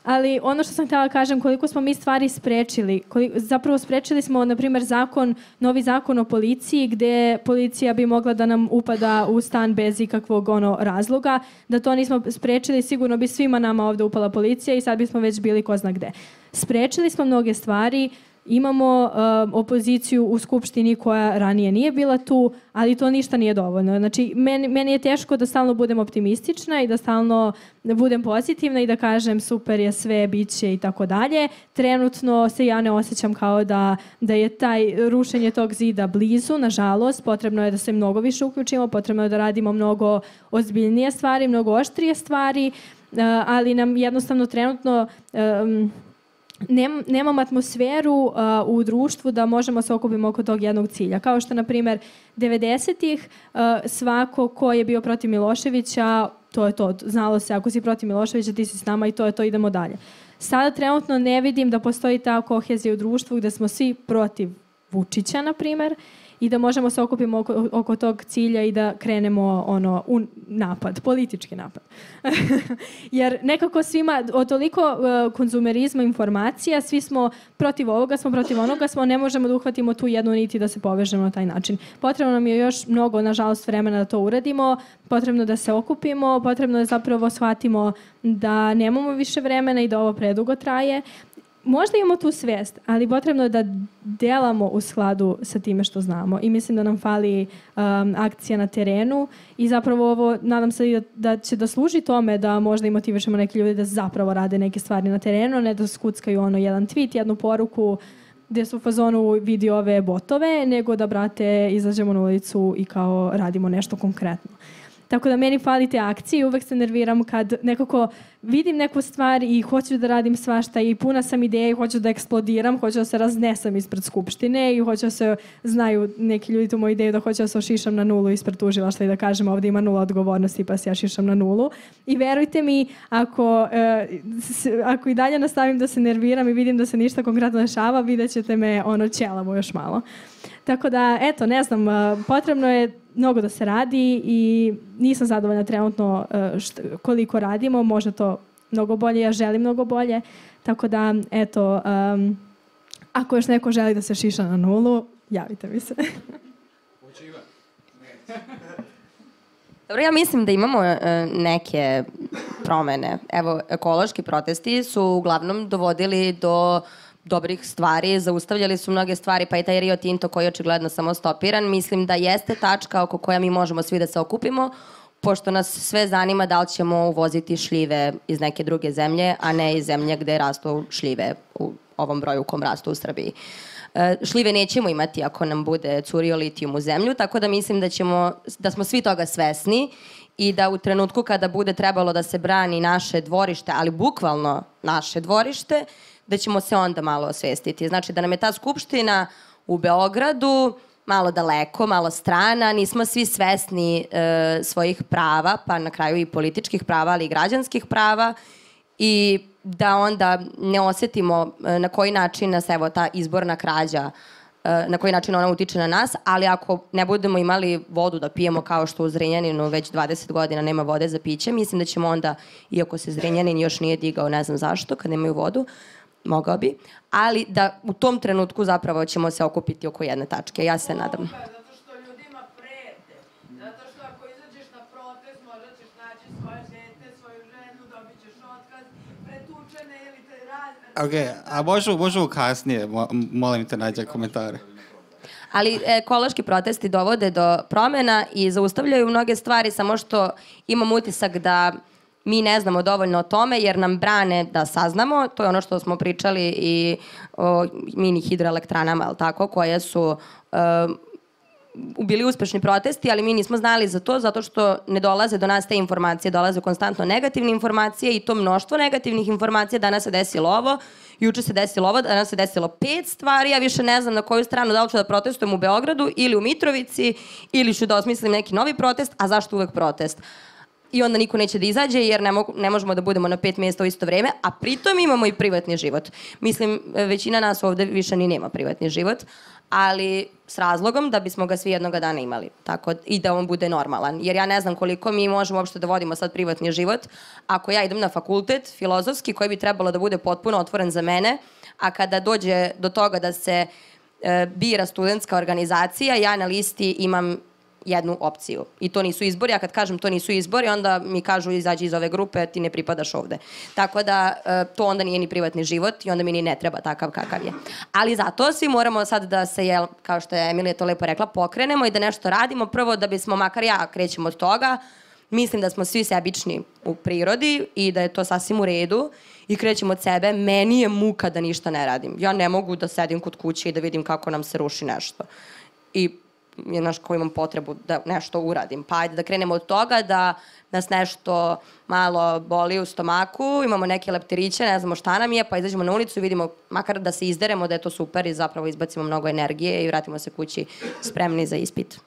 S5: Ali ono što sam htjela kažem, koliko smo mi stvari sprečili, koliko, zapravo sprečili smo, na primjer, zakon, novi zakon o policiji, gde policija bi mogla da nam upada u stan bez ikakvog ono razloga, da to nismo sprečili, sigurno bi svima nama ovde upala policija i sad bismo već bili ko zna gde. Sprečili smo mnoge stvari, imamo uh, opoziciju u Skupštini koja ranije nije bila tu, ali to ništa nije dovoljno. Znači, meni, meni je teško da stalno budem optimistična i da stalno budem pozitivna i da kažem super je sve, bit će i tako dalje. Trenutno se ja ne osjećam kao da, da je taj rušenje tog zida blizu, nažalost. Potrebno je da se mnogo više uključimo, potrebno je da radimo mnogo ozbiljnije stvari, mnogo oštrije stvari, uh, ali nam jednostavno trenutno um, nem, nemam atmosferu uh, u društvu da možemo se okupimo oko tog jednog cilja. Kao što, na primer, 90-ih uh, svako ko je bio protiv Miloševića, to je to, znalo se, ako si protiv Miloševića, ti si s nama i to je to, idemo dalje. Sada trenutno ne vidim da postoji ta kohezija u društvu gde smo svi protiv Vučića, na primer, i da možemo se okupimo oko, oko tog cilja i da krenemo ono u napad, politički napad. (laughs) Jer nekako svima, od toliko uh, konzumerizma informacija, svi smo protiv ovoga, smo protiv onoga, smo ne možemo da uhvatimo tu jednu niti da se povežemo na taj način. Potrebno nam je još mnogo, nažalost, vremena da to uradimo, potrebno da se okupimo, potrebno da zapravo shvatimo da nemamo više vremena i da ovo predugo traje možda imamo tu svest, ali potrebno je da delamo u skladu sa time što znamo. I mislim da nam fali um, akcija na terenu i zapravo ovo, nadam se da, da će da služi tome da možda i motivišemo neke ljude da zapravo rade neke stvari na terenu, ne da skuckaju ono jedan tweet, jednu poruku gde su u fazonu vidi ove botove, nego da, brate, izađemo na ulicu i kao radimo nešto konkretno. Tako da meni fali te akcije uvek se nerviram kad nekako vidim neku stvar i hoću da radim svašta i puna sam ideje i hoću da eksplodiram, hoću da se raznesam ispred skupštine i hoću da se, znaju neki ljudi tu moju ideju da hoću da se ošišam na nulu ispred tužilaštva i da kažem ovde ima nula odgovornosti pa se ja šišam na nulu. I verujte mi, ako, e, ako i dalje nastavim da se nerviram i vidim da se ništa konkretno dešava, vidjet ćete me ono ćelavo još malo. Tako da, eto, ne znam, potrebno je mnogo da se radi i nisam zadovoljna trenutno št, koliko radimo, možda to mnogo bolje, ja želim mnogo bolje, tako da, eto, um, ako još neko želi da se šiša na nulu, javite mi se. (laughs)
S2: Dobro, ja mislim da imamo e, neke promene. Evo, ekološki protesti su uglavnom dovodili do dobrih stvari, zaustavljali su mnoge stvari, pa i taj Rio Tinto koji je očigledno samo stopiran. Mislim da jeste tačka oko koja mi možemo svi da se okupimo, pošto nas sve zanima da li ćemo uvoziti šljive iz neke druge zemlje, a ne iz zemlje gde rastu šljive u ovom broju u kom rastu u Srbiji. E, šljive nećemo imati ako nam bude curio litijum u zemlju, tako da mislim da, ćemo, da smo svi toga svesni i da u trenutku kada bude trebalo da se brani naše dvorište, ali bukvalno naše dvorište, da ćemo se onda malo osvestiti. Znači da nam je ta skupština u Beogradu malo daleko, malo strana, nismo svi svesni e, svojih prava, pa na kraju i političkih prava, ali i građanskih prava i da onda ne osetimo e, na koji način nas evo ta izborna krađa e, na koji način ona utiče na nas, ali ako ne budemo imali vodu da pijemo kao što u Zrenjaninu već 20 godina nema vode za piće, mislim da ćemo onda, iako se Zrenjanin još nije digao, ne znam zašto, kad nemaju vodu, mogao bi, ali da u tom trenutku zapravo ćemo se okupiti oko jedne tačke. Ja se nadam.
S6: Zato što ljudima prete. Zato što ako izađeš na protest, možda ćeš naći svoje dete, svoju ženu, dobit ćeš otkaz, pretučene ili te raz...
S3: Ok, a možemo, možemo kasnije, mo, molim te nađe komentare.
S2: Ali ekološki protesti dovode do promena i zaustavljaju mnoge stvari, samo što imam utisak da mi ne znamo dovoljno o tome jer nam brane da saznamo, to je ono što smo pričali i o mini hidroelektranama, ali tako, koje su uh, bili uspešni protesti, ali mi nismo znali za to zato što ne dolaze do nas te informacije, dolaze konstantno negativne informacije i to mnoštvo negativnih informacija. Danas se desilo ovo, juče se desilo ovo, danas se desilo pet stvari, ja više ne znam na koju stranu, da li ću da protestujem u Beogradu ili u Mitrovici ili ću da osmislim neki novi protest, a zašto uvek protest? I onda niko neće da izađe jer ne, mogu, ne možemo da budemo na pet mjesta u isto vreme, a pritom imamo i privatni život. Mislim, većina nas ovde više ni nema privatni život, ali s razlogom da bismo ga svi jednog dana imali. Tako, I da on bude normalan. Jer ja ne znam koliko mi možemo uopšte da vodimo sad privatni život. Ako ja idem na fakultet filozofski koji bi trebalo da bude potpuno otvoren za mene, a kada dođe do toga da se e, bira studentska organizacija, ja na listi imam jednu opciju. I to nisu izbori, a kad kažem to nisu izbori, onda mi kažu izađi iz ove grupe, ti ne pripadaš ovde. Tako da e, to onda nije ni privatni život i onda mi ni ne treba takav kakav je. Ali zato svi moramo sad da se, jel, kao što je Emilija to lepo rekla, pokrenemo i da nešto radimo. Prvo da bismo, makar ja krećemo od toga, mislim da smo svi sebični u prirodi i da je to sasvim u redu i krećemo od sebe. Meni je muka da ništa ne radim. Ja ne mogu da sedim kod kuće i da vidim kako nam se ruši nešto. I je naš ko imam potrebu da nešto uradim. Pa ajde da krenemo od toga da nas nešto malo boli u stomaku, imamo neke leptiriće, ne znamo šta nam je, pa izađemo na ulicu i vidimo, makar da se izderemo da je to super i zapravo izbacimo mnogo energije i vratimo se kući spremni za ispit.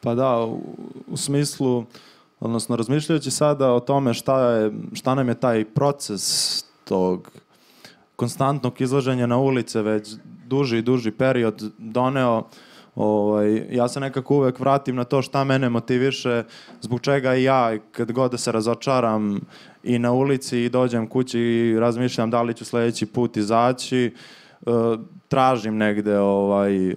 S1: Pa da, u, u smislu, odnosno razmišljajući sada o tome šta, je, šta nam je taj proces tog konstantnog izlaženja na ulice već duži i duži period doneo Ovaj, ja se nekako uvek vratim na to šta mene motiviše, zbog čega i ja kad god da se razočaram i na ulici i dođem kući i razmišljam da li ću sledeći put izaći, uh, tražim negde ovaj,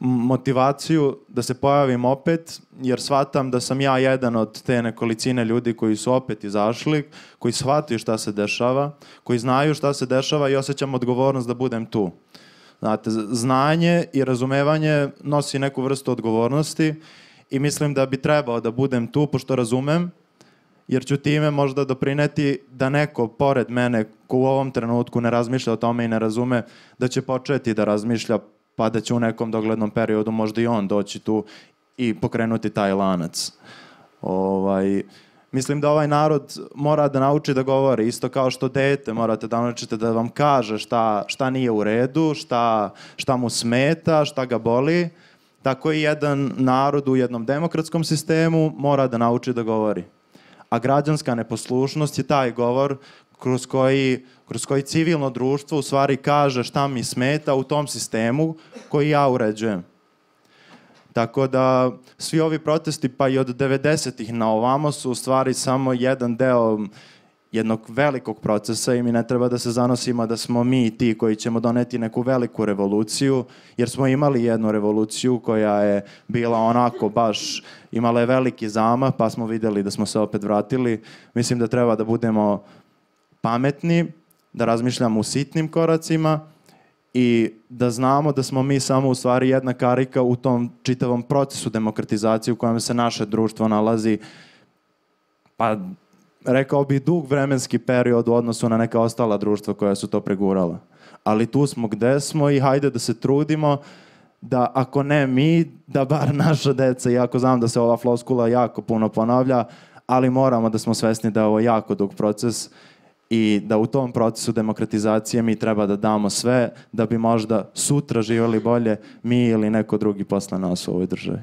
S1: motivaciju da se pojavim opet, jer shvatam da sam ja jedan od te nekolicine ljudi koji su opet izašli, koji shvataju šta se dešava, koji znaju šta se dešava i osjećam odgovornost da budem tu. Znate, znanje i razumevanje nosi neku vrstu odgovornosti i mislim da bi trebao da budem tu, pošto razumem, jer ću time možda doprineti da neko pored mene ko u ovom trenutku ne razmišlja o tome i ne razume, da će početi da razmišlja pa da će u nekom doglednom periodu možda i on doći tu i pokrenuti taj lanac. Ovaj, Mislim da ovaj narod mora da nauči da govori, isto kao što dete morate da naučite da vam kaže šta, šta nije u redu, šta, šta mu smeta, šta ga boli. Tako i jedan narod u jednom demokratskom sistemu mora da nauči da govori. A građanska neposlušnost je taj govor kroz koji, kroz koji civilno društvo u stvari kaže šta mi smeta u tom sistemu koji ja uređujem. Tako da svi ovi protesti pa i od 90-ih na ovamo su u stvari samo jedan deo jednog velikog procesa i mi ne treba da se zanosimo da smo mi ti koji ćemo doneti neku veliku revoluciju, jer smo imali jednu revoluciju koja je bila onako baš, imala je veliki zamah, pa smo videli da smo se opet vratili. Mislim da treba da budemo pametni, da razmišljamo u sitnim koracima, i da znamo da smo mi samo u stvari jedna karika u tom čitavom procesu demokratizacije u kojem se naše društvo nalazi pa rekao bih dug vremenski period u odnosu na neka ostala društva koja su to pregurala. Ali tu smo gde smo i hajde da se trudimo da ako ne mi, da bar (laughs) naša deca, iako znam da se ova floskula jako puno ponavlja, ali moramo da smo svesni da je ovo jako dug proces i da u tom procesu demokratizacije mi treba da damo sve da bi možda sutra živjeli bolje mi ili neko drugi posle nas u ovoj državi.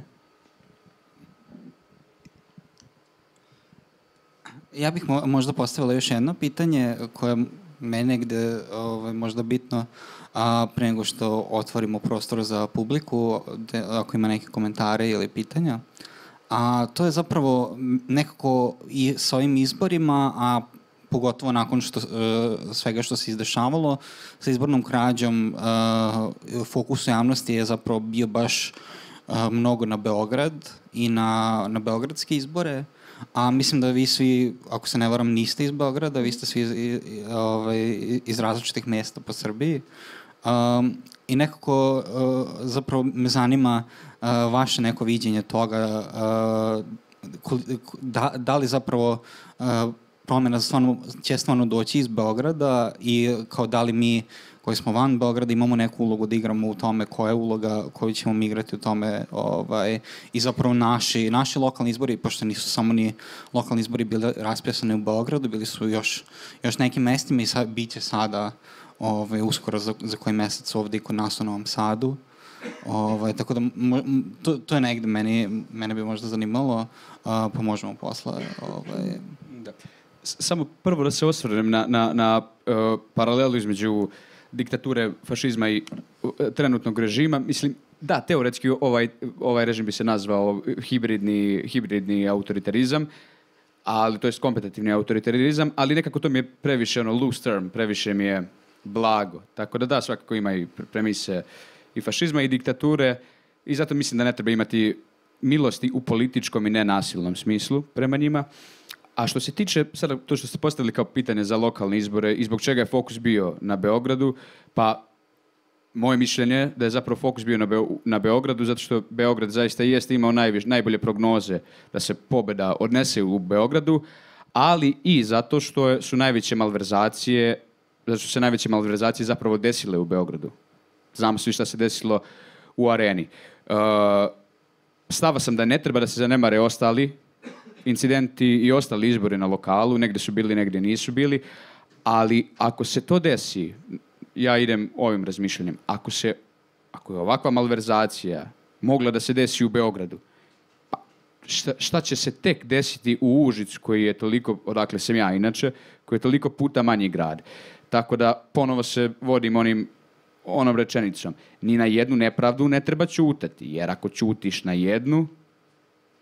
S3: Ja bih mo možda postavila još jedno pitanje koje je meni negde ovaj, možda bitno a, pre nego što otvorimo prostor za publiku, de, ako ima neke komentare ili pitanja. A to je zapravo nekako i s ovim izborima, a pogotovo nakon što, uh, svega što se izdešavalo sa izbornom krađom, uh, fokus javnosti je zapravo bio baš uh, mnogo na Beograd i na, na beogradske izbore. A mislim da vi svi, ako se ne varam, niste iz Beograda, vi ste svi iz, ovaj, iz različitih mesta po Srbiji. Um, I nekako uh, zapravo me zanima uh, vaše neko viđenje toga, uh, da, da li zapravo uh, promjena stvarno, će stvarno doći iz Beograda i kao da li mi koji smo van Beograda imamo neku ulogu da igramo u tome koja je uloga koju ćemo mi igrati u tome ovaj, i zapravo naši, naši lokalni izbori, pošto nisu samo ni lokalni izbori bili raspisani u Beogradu, bili su još, još nekim mestima i sad, bit će sada ovaj, uskoro za, za koji mesec ovde i kod nas u Novom Sadu. Ovaj, tako da mo, to, to je negde meni, mene bi možda zanimalo, uh, pa možemo posle ovaj,
S4: Da. Samo prvo da se osvrnem na, na, na uh, paralelu između diktature, fašizma i uh, trenutnog režima. Mislim, da, teoretski ovaj, ovaj režim bi se nazvao hibridni, hibridni autoritarizam, ali to je kompetitivni autoritarizam, ali nekako to mi je previše ono loose term, previše mi je blago. Tako da da, svakako ima i pre- premise i fašizma i diktature i zato mislim da ne treba imati milosti u političkom i nenasilnom smislu prema njima. A što se tiče, sada to što ste postavili kao pitanje za lokalne izbore i zbog čega je fokus bio na Beogradu, pa moje mišljenje je da je zapravo fokus bio na, Beo- na Beogradu, zato što Beograd zaista jeste imao najviš, najbolje prognoze da se pobeda odnese u Beogradu, ali i zato što su najveće malverzacije, zato što se najveće malverzacije zapravo desile u Beogradu. Znamo svi šta se desilo u areni. Uh, stava sam da ne treba da se zanemare ostali incidenti i ostali izbori na lokalu, negde su bili, negde nisu bili, ali ako se to desi, ja idem ovim razmišljanjem, ako se, ako je ovakva malverzacija mogla da se desi u Beogradu, pa šta, šta će se tek desiti u Užicu koji je toliko, odakle sam ja inače, koji je toliko puta manji grad. Tako da ponovo se vodim onim onom rečenicom, ni na jednu nepravdu ne treba ćutati, jer ako ćutiš na jednu,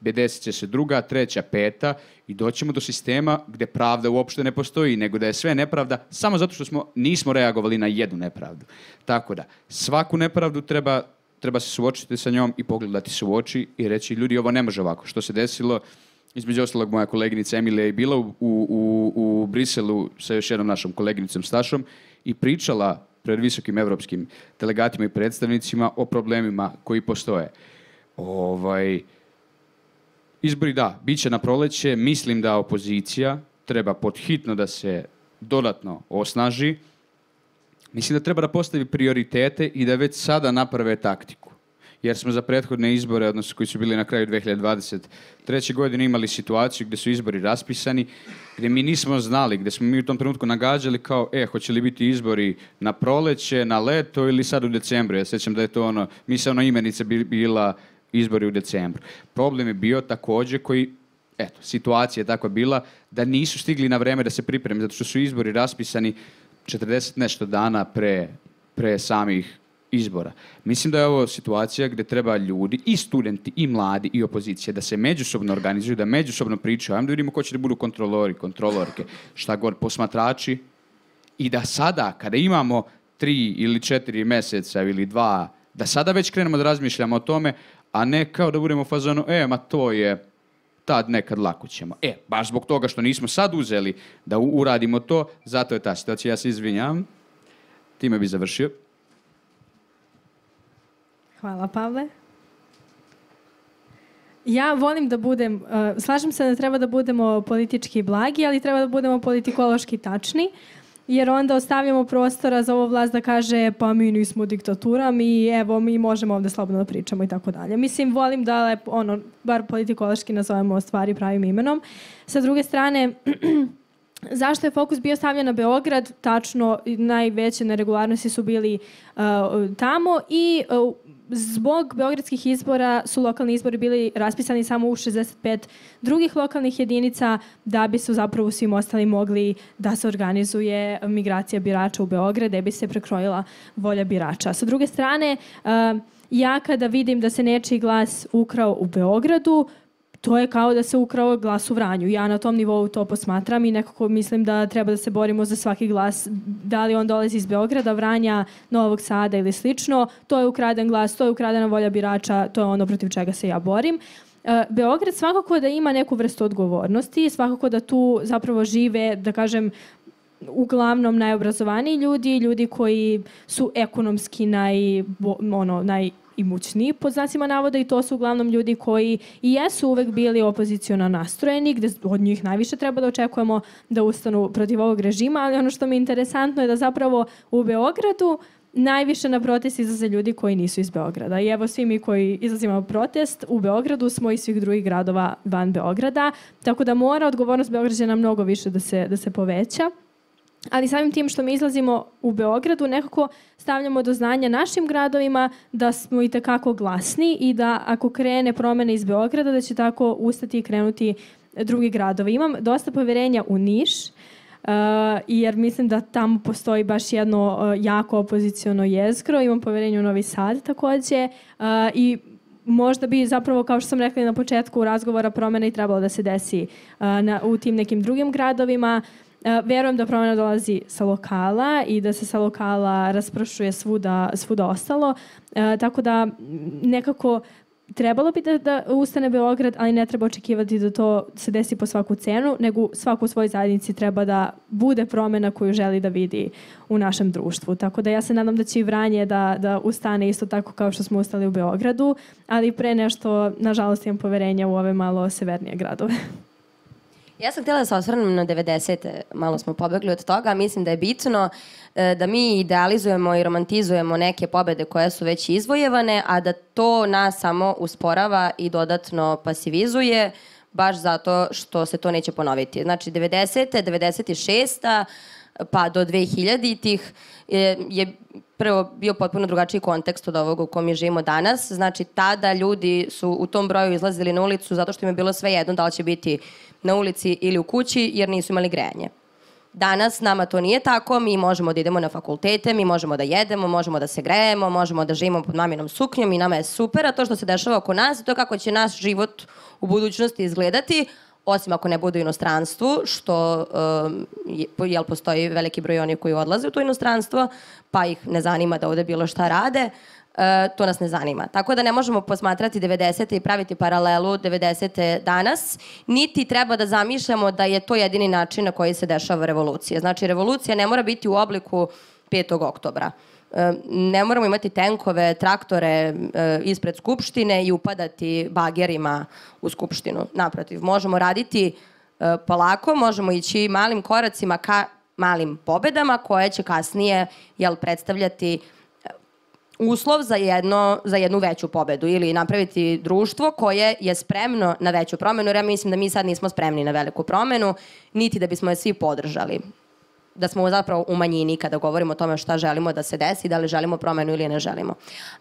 S4: desit će se druga, treća, peta i doćemo do sistema gde pravda uopšte ne postoji, nego da je sve nepravda samo zato što smo, nismo reagovali na jednu nepravdu. Tako da, svaku nepravdu treba, treba se suočiti sa njom i pogledati se u oči i reći, ljudi, ovo ne može ovako. Što se desilo, između ostalog, moja koleginica Emilija je bila u, u, u, u Briselu sa još jednom našom koleginicom Stašom i pričala pred visokim evropskim delegatima i predstavnicima o problemima koji postoje. Ovaj, Izbori da, bit će na proleće. Mislim da opozicija treba podhitno da se dodatno osnaži. Mislim da treba da postavi prioritete i da već sada naprave taktiku. Jer smo za prethodne izbore, odnosno koji su bili na kraju 2023. godine, imali situaciju gde su izbori raspisani, gde mi nismo znali, gde smo mi u tom trenutku nagađali kao, e, hoće li biti izbori na proleće, na leto ili sad u decembru. Ja sećam da je to ono, mi se ono imenica bi- bila izbori u decembru. Problem je bio takođe koji, eto, situacija je takva bila da nisu stigli na vreme da se pripreme, zato što su izbori raspisani 40 nešto dana pre, pre samih izbora. Mislim da je ovo situacija gde treba ljudi, i studenti, i mladi, i opozicija, da se međusobno organizuju, da međusobno pričaju. Ajmo da vidimo ko će da budu kontrolori, kontrolorke, šta god, posmatrači. I da sada, kada imamo tri ili četiri meseca ili dva, da sada već krenemo da razmišljamo o tome, a ne kao da budemo u fazonu, e, ma to je tad nekad lako ćemo. E, baš zbog toga što nismo sad uzeli da uradimo to, zato je ta situacija. Ja se izvinjam. Time bi završio.
S5: Hvala, Pavle. Ja volim da budem, uh, slažem se da treba da budemo politički blagi, ali treba da budemo politikološki tačni. Jer onda ostavljamo prostora za ovo vlast da kaže pa mi nismo diktatura, mi evo mi možemo ovde slobodno da pričamo i tako dalje. Mislim, volim da lep, ono, bar politikološki nazovemo stvari pravim imenom. Sa druge strane, (clears throat) Zašto je fokus bio stavljen na Beograd? Tačno, najveće neregularnosti su bili uh, tamo i uh, zbog beogradskih izbora su lokalni izbori bili raspisani samo u 65 drugih lokalnih jedinica da bi su zapravo svim ostali mogli da se organizuje migracija birača u Beograd, da bi se prekrojila volja birača. Sa druge strane, uh, ja kada vidim da se nečiji glas ukrao u Beogradu, to je kao da se ukrao glas u Vranju. Ja na tom nivou to posmatram i nekako mislim da treba da se borimo za svaki glas, da li on dolazi iz Beograda, Vranja, Novog Sada ili slično. To je ukraden glas, to je ukradena volja birača, to je ono protiv čega se ja borim. E, Beograd svakako da ima neku vrstu odgovornosti, svakako da tu zapravo žive, da kažem, uglavnom najobrazovaniji ljudi, ljudi koji su ekonomski naj, ono, naj imućniji pod znacima navoda i to su uglavnom ljudi koji i jesu uvek bili opoziciona nastrojeni, gde od njih najviše treba da očekujemo da ustanu protiv ovog režima, ali ono što mi je interesantno je da zapravo u Beogradu najviše na protest izlaze ljudi koji nisu iz Beograda. I evo svi mi koji izlazimo protest u Beogradu smo i svih drugih gradova van Beograda, tako da mora odgovornost Beograđana mnogo više da se, da se poveća ali samim tim što mi izlazimo u Beogradu nekako stavljamo do znanja našim gradovima da smo i takako glasni i da ako krene promene iz Beograda da će tako ustati i krenuti drugi gradovi. Imam dosta poverenja u Niš, Uh, jer mislim da tamo postoji baš jedno uh, jako opoziciono jezgro. Imam poverenje u Novi Sad takođe uh, i možda bi zapravo, kao što sam rekla na početku razgovora, promena i trebalo da se desi uh, na, u tim nekim drugim gradovima. Uh, verujem da promena dolazi sa lokala i da se sa lokala raspršuje svuda, svuda ostalo. Uh, tako da nekako trebalo bi da, da ustane Beograd, ali ne treba očekivati da to se desi po svaku cenu, nego svaku u svojoj zajednici treba da bude promena koju želi da vidi u našem društvu. Tako da ja se nadam da će i Vranje da, da ustane isto tako kao što smo ustali u Beogradu, ali pre nešto, nažalost, imam poverenja u ove malo severnije gradove.
S2: Ja sam htjela da se osvrnem na 90. Malo smo pobegli od toga. Mislim da je bitno e, da mi idealizujemo i romantizujemo neke pobede koje su već izvojevane, a da to nas samo usporava i dodatno pasivizuje baš zato što se to neće ponoviti. Znači, 90. 96 pa do 2000-ih je, je prvo bio potpuno drugačiji kontekst od ovog u kom je živimo danas. Znači, tada ljudi su u tom broju izlazili na ulicu zato što im je bilo sve jedno da li će biti na ulici ili u kući jer nisu imali grejanje. Danas nama to nije tako, mi možemo da idemo na fakultete, mi možemo da jedemo, možemo da se grejemo, možemo da živimo pod maminom suknjom i nama je super, a to što se dešava oko nas, to kako će naš život u budućnosti izgledati, osim ako ne bude u inostranstvu, što um, jel postoji veliki broj onih koji odlaze u to inostranstvo, pa ih ne zanima da ovde bilo šta rade, E, to nas ne zanima. Tako da ne možemo posmatrati 90. i praviti paralelu 90. danas, niti treba da zamišljamo da je to jedini način na koji se dešava revolucija. Znači, revolucija ne mora biti u obliku 5. oktobra. E, ne moramo imati tenkove, traktore e, ispred Skupštine i upadati bagerima u Skupštinu. Naprotiv, možemo raditi e, polako, možemo ići malim koracima ka malim pobedama koje će kasnije jel, predstavljati uslov za, jedno, za jednu veću pobedu ili napraviti društvo koje je spremno na veću promenu, jer ja mislim da mi sad nismo spremni na veliku promenu, niti da bismo je svi podržali da smo zapravo u manjini kada govorimo o tome šta želimo da se desi, da li želimo promenu ili ne želimo.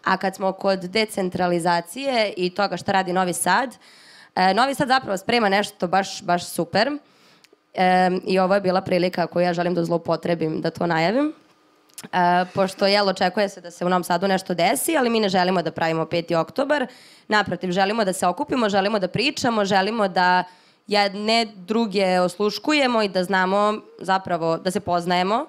S2: A kad smo kod decentralizacije i toga šta radi Novi Sad, e, Novi Sad zapravo sprema nešto baš, baš super e, i ovo je bila prilika koju ja želim da zloupotrebim, da to najavim. E, pošto jel, očekuje se da se u Novom Sadu nešto desi, ali mi ne želimo da pravimo 5. oktobar. Naprotiv, želimo da se okupimo, želimo da pričamo, želimo da jedne druge osluškujemo i da znamo zapravo da se poznajemo.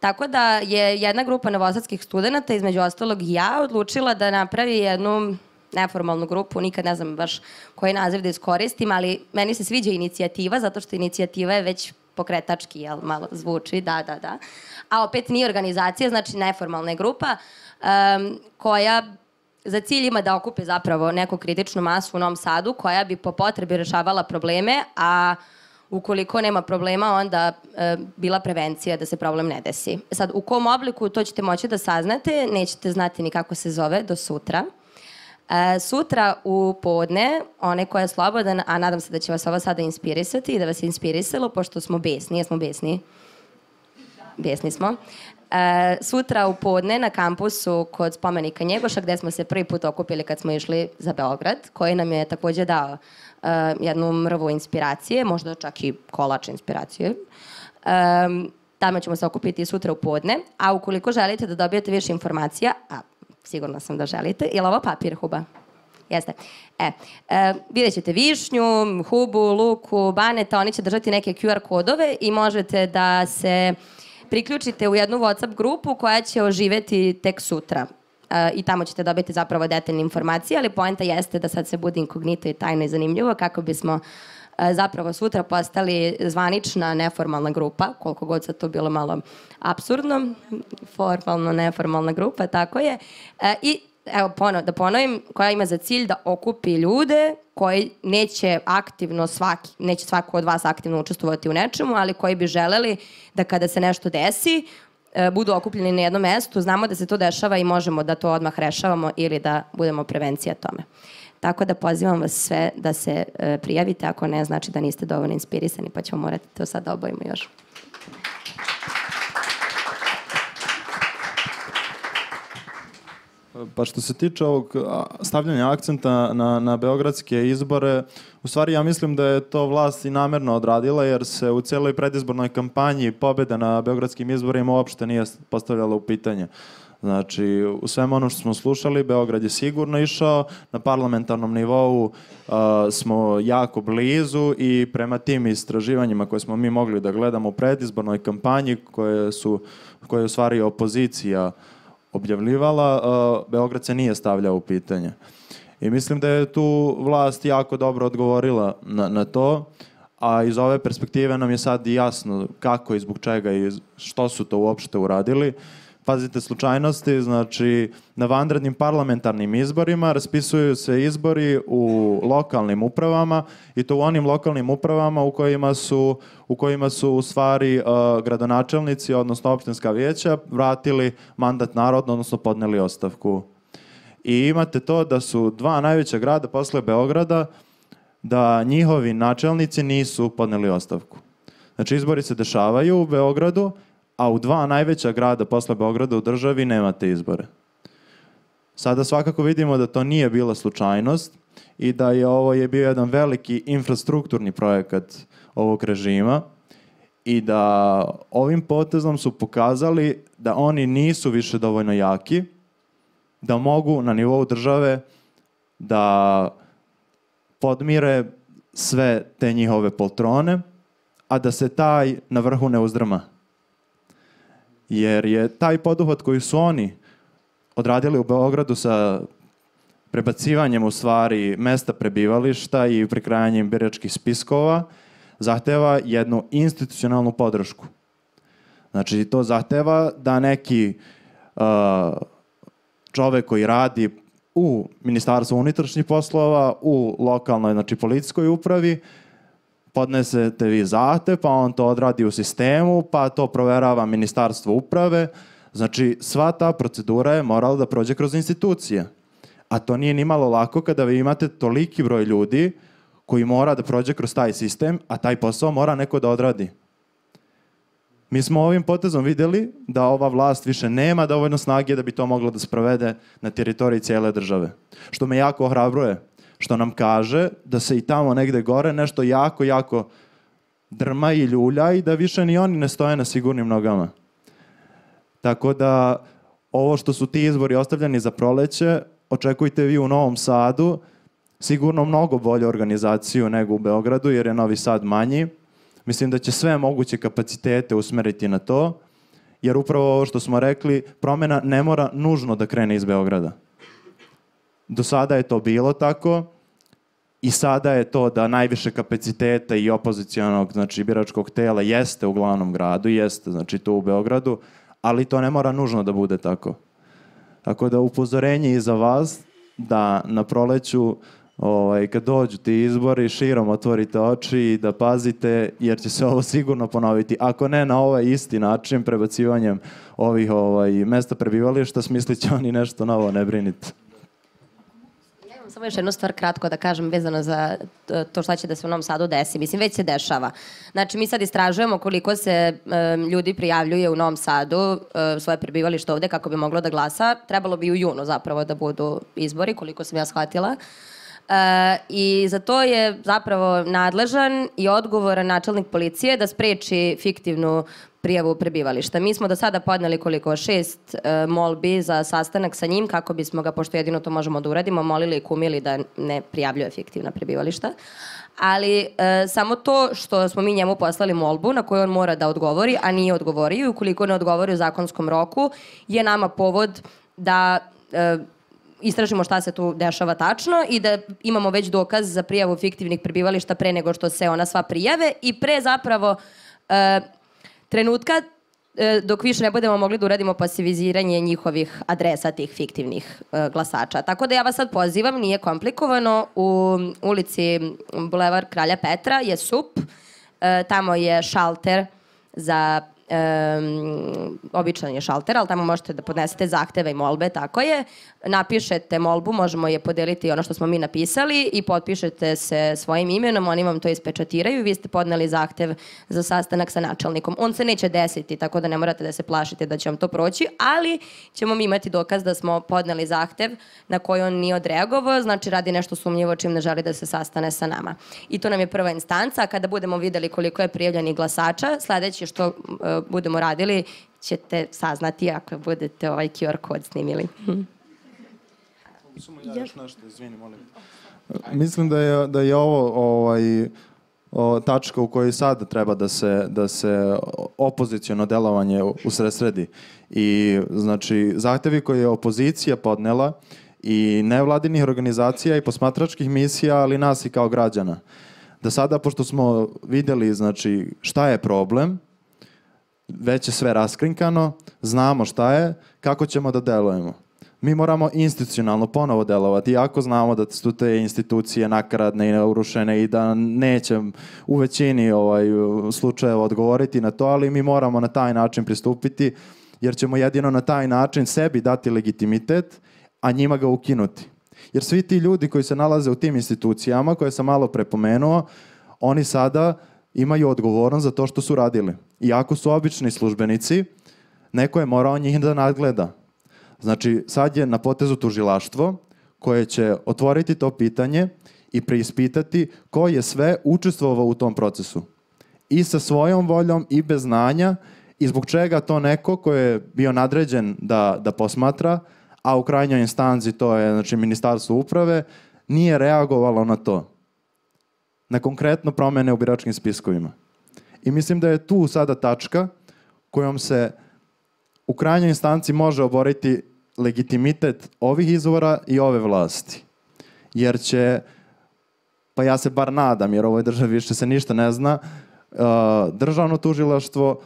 S2: Tako da je jedna grupa novosadskih studenta, između ostalog i ja, odlučila da napravi jednu neformalnu grupu, nikad ne znam baš koji naziv da iskoristim, ali meni se sviđa inicijativa, zato što inicijativa je već pokretački, jel, malo zvuči, da, da, da. A opet nije organizacija, znači neformalna je grupa um, koja za cilj ima da okupe zapravo neku kritičnu masu u Novom Sadu koja bi po potrebi rešavala probleme, a ukoliko nema problema, onda e, bila prevencija da se problem ne desi. Sad, u kom obliku to ćete moći da saznate, nećete znati ni kako se zove do sutra. E, sutra u podne, onaj ko je slobodan, a nadam se da će vas ovo sada inspirisati i da vas je inspirisalo, pošto smo besni, jesmo besni? Besni smo. E, sutra u podne na kampusu kod spomenika Njegoša, gde smo se prvi put okupili kad smo išli za Beograd, koji nam je takođe dao e, jednu mrvu inspiracije, možda čak i kolač inspiracije. Um, tamo ćemo se okupiti sutra u podne, a ukoliko želite da dobijete više informacija, a sigurno sam da želite, je li ovo papir, Huba? Jeste. E, e, vidjet ćete višnju, hubu, luku, baneta, oni će držati neke QR kodove i možete da se priključite u jednu WhatsApp grupu koja će oživeti tek sutra. E, I tamo ćete dobiti zapravo detaljne informacije, ali poenta jeste da sad se bude inkognito i tajno i zanimljivo kako bismo e, zapravo sutra postali zvanična neformalna grupa, koliko god sad to bilo malo absurdno, formalno neformalna grupa, tako je. E, I evo pono, da ponovim, koja ima za cilj da okupi ljude koji neće aktivno svaki, neće svako od vas aktivno učestvovati u nečemu, ali koji bi želeli da kada se nešto desi, e, budu okupljeni na jednom mestu, znamo da se to dešava i možemo da to odmah rešavamo ili da budemo prevencija tome. Tako da pozivam vas sve da se e, prijavite, ako ne znači da niste dovoljno inspirisani, pa ćemo morati to sad da obojimo još.
S1: Pa što se tiče ovog stavljanja akcenta na, na beogradske izbore, u stvari ja mislim da je to vlast i namerno odradila jer se u cijeloj predizbornoj kampanji pobjeda na beogradskim izborima uopšte nije postavljala u pitanje. Znači, u svemu ono što smo slušali, Beograd je sigurno išao, na parlamentarnom nivou uh, smo jako blizu i prema tim istraživanjima koje smo mi mogli da gledamo u predizbornoj kampanji, koje su, koje je u stvari opozicija objavljivala, Beograd se nije stavljao u pitanje. I mislim da je tu vlast jako dobro odgovorila na, na to, a iz ove perspektive nam je sad jasno kako i zbog čega i što su to uopšte uradili. Pazite slučajnosti, znači na vanrednim parlamentarnim izborima raspisuju se izbori u lokalnim upravama i to u onim lokalnim upravama u kojima su u kojima su u stvari uh, gradonačelnici, odnosno opštinska vijeća, vratili mandat narodno, odnosno podneli ostavku. I imate to da su dva najveća grada posle Beograda, da njihovi načelnici nisu podneli ostavku. Znači, izbori se dešavaju u Beogradu, a u dva najveća grada posle Beograda u državi nemate izbore. Sada svakako vidimo da to nije bila slučajnost i da je ovo je bio jedan veliki infrastrukturni projekat ovog režima i da ovim potezom su pokazali da oni nisu više dovoljno jaki, da mogu na nivou države da podmire sve te njihove poltrone, a da se taj na vrhu ne uzdrma. Jer je taj poduhvat koji su oni odradili u Beogradu sa prebacivanjem u stvari mesta prebivališta i prekrajanjem biračkih spiskova, zahteva jednu institucionalnu podršku. Znači, to zahteva da neki uh, čovek koji radi u Ministarstvu unutrašnjih poslova, u lokalnoj, znači policijskoj upravi, podnesete vi zahtev, pa on to odradi u sistemu, pa to proverava Ministarstvo uprave. Znači, sva ta procedura je morala da prođe kroz institucije. A to nije ni malo lako kada vi imate toliki broj ljudi koji mora da prođe kroz taj sistem, a taj posao mora neko da odradi. Mi smo ovim potezom videli da ova vlast više nema dovoljno snage da bi to moglo da sprovede na teritoriji cijele države. Što me jako ohrabruje. Što nam kaže da se i tamo negde gore nešto jako, jako drma i ljulja i da više ni oni ne stoje na sigurnim nogama. Tako da ovo što su ti izbori ostavljeni za proleće, očekujte vi u Novom Sadu sigurno mnogo bolju organizaciju nego u Beogradu, jer je Novi Sad manji. Mislim da će sve moguće kapacitete usmeriti na to, jer upravo ovo što smo rekli, promena ne mora nužno da krene iz Beograda. Do sada je to bilo tako i sada je to da najviše kapaciteta i opozicijonog, znači biračkog tela jeste u glavnom gradu, jeste znači tu u Beogradu, ali to ne mora nužno da bude tako. Tako da upozorenje i za vas da na proleću ovaj, kad dođu ti izbori, širom otvorite oči i da pazite, jer će se ovo sigurno ponoviti. Ako ne na ovaj isti način, prebacivanjem ovih ovaj, mesta prebivališta, smislit će oni nešto novo, ne brinite.
S2: Samo još jednu stvar kratko da kažem vezano za e, to šta će da se u Novom Sadu desi. Mislim, već se dešava. Znači, mi sad istražujemo koliko se e, ljudi prijavljuje u Novom Sadu e, svoje prebivalište ovde kako bi moglo da glasa. Trebalo bi u junu zapravo da budu izbori, koliko sam ja shvatila. E, I za to je zapravo nadležan i odgovoran načelnik policije da spreči fiktivnu prijavu prebivališta. Mi smo do sada podneli koliko? Šest e, molbi za sastanak sa njim kako bismo ga, pošto jedino to možemo da uradimo, molili i kumili da ne prijavljuje fiktivna prebivališta. Ali e, samo to što smo mi njemu poslali molbu na koju on mora da odgovori, a nije odgovorio i ukoliko ne odgovori u zakonskom roku, je nama povod da e, istražimo šta se tu dešava tačno i da imamo već dokaz za prijavu fiktivnih prebivališta pre nego što se ona sva prijave i pre zapravo e, trenutka e, dok više ne budemo mogli da uradimo pasiviziranje njihovih adresa tih fiktivnih e, glasača. Tako da ja vas sad pozivam, nije komplikovano, u ulici Bulevar Kralja Petra je SUP, e, tamo je šalter za um, običan je šalter, ali tamo možete da podnesete zahteve i molbe, tako je. Napišete molbu, možemo je podeliti ono što smo mi napisali i potpišete se svojim imenom, oni vam to ispečatiraju i vi ste podneli zahtev za sastanak sa načelnikom. On se neće desiti, tako da ne morate da se plašite da će vam to proći, ali ćemo mi imati dokaz da smo podneli zahtev na koji on nije odreagovao, znači radi nešto sumnjivo čim ne želi da se sastane sa nama. I to nam je prva instanca, a kada budemo videli koliko je prijavljenih glasača, sledeće što uh, budemo radili ćete saznati ako budete ovaj QR kod snimili.
S1: Samo ja još nešto, izvini, molim. Mislim da je, da je ovo ovaj, o, tačka u kojoj sada treba da se, da se opoziciono delovanje usredsredi. I znači, zahtevi koje je opozicija podnela i nevladinih organizacija i posmatračkih misija, ali nas i kao građana. Da sada, pošto smo videli znači, šta je problem, već je sve raskrinkano, znamo šta je, kako ćemo da delujemo. Mi moramo institucionalno ponovo delovati, iako znamo da su te institucije nakaradne i urušene i da neće u većini ovaj, slučajeva odgovoriti na to, ali mi moramo na taj način pristupiti, jer ćemo jedino na taj način sebi dati legitimitet, a njima ga ukinuti. Jer svi ti ljudi koji se nalaze u tim institucijama, koje sam malo prepomenuo, oni sada imaju odgovornost za to što su radili. Iako su obični službenici, neko je morao njih da nadgleda. Znači, sad je na potezu tužilaštvo koje će otvoriti to pitanje i preispitati ko je sve učestvovao u tom procesu. I sa svojom voljom i bez znanja i zbog čega to neko ko je bio nadređen da, da posmatra, a u krajnjoj instanci to je znači, ministarstvo uprave, nije reagovalo na to. Na konkretno promene u biračkim spiskovima. I mislim da je tu sada tačka kojom se u krajnjoj instanci može oboriti legitimitet ovih izvora i ove vlasti. Jer će, pa ja se bar nadam, jer ovoj državi više se ništa ne zna, uh, državno tužilaštvo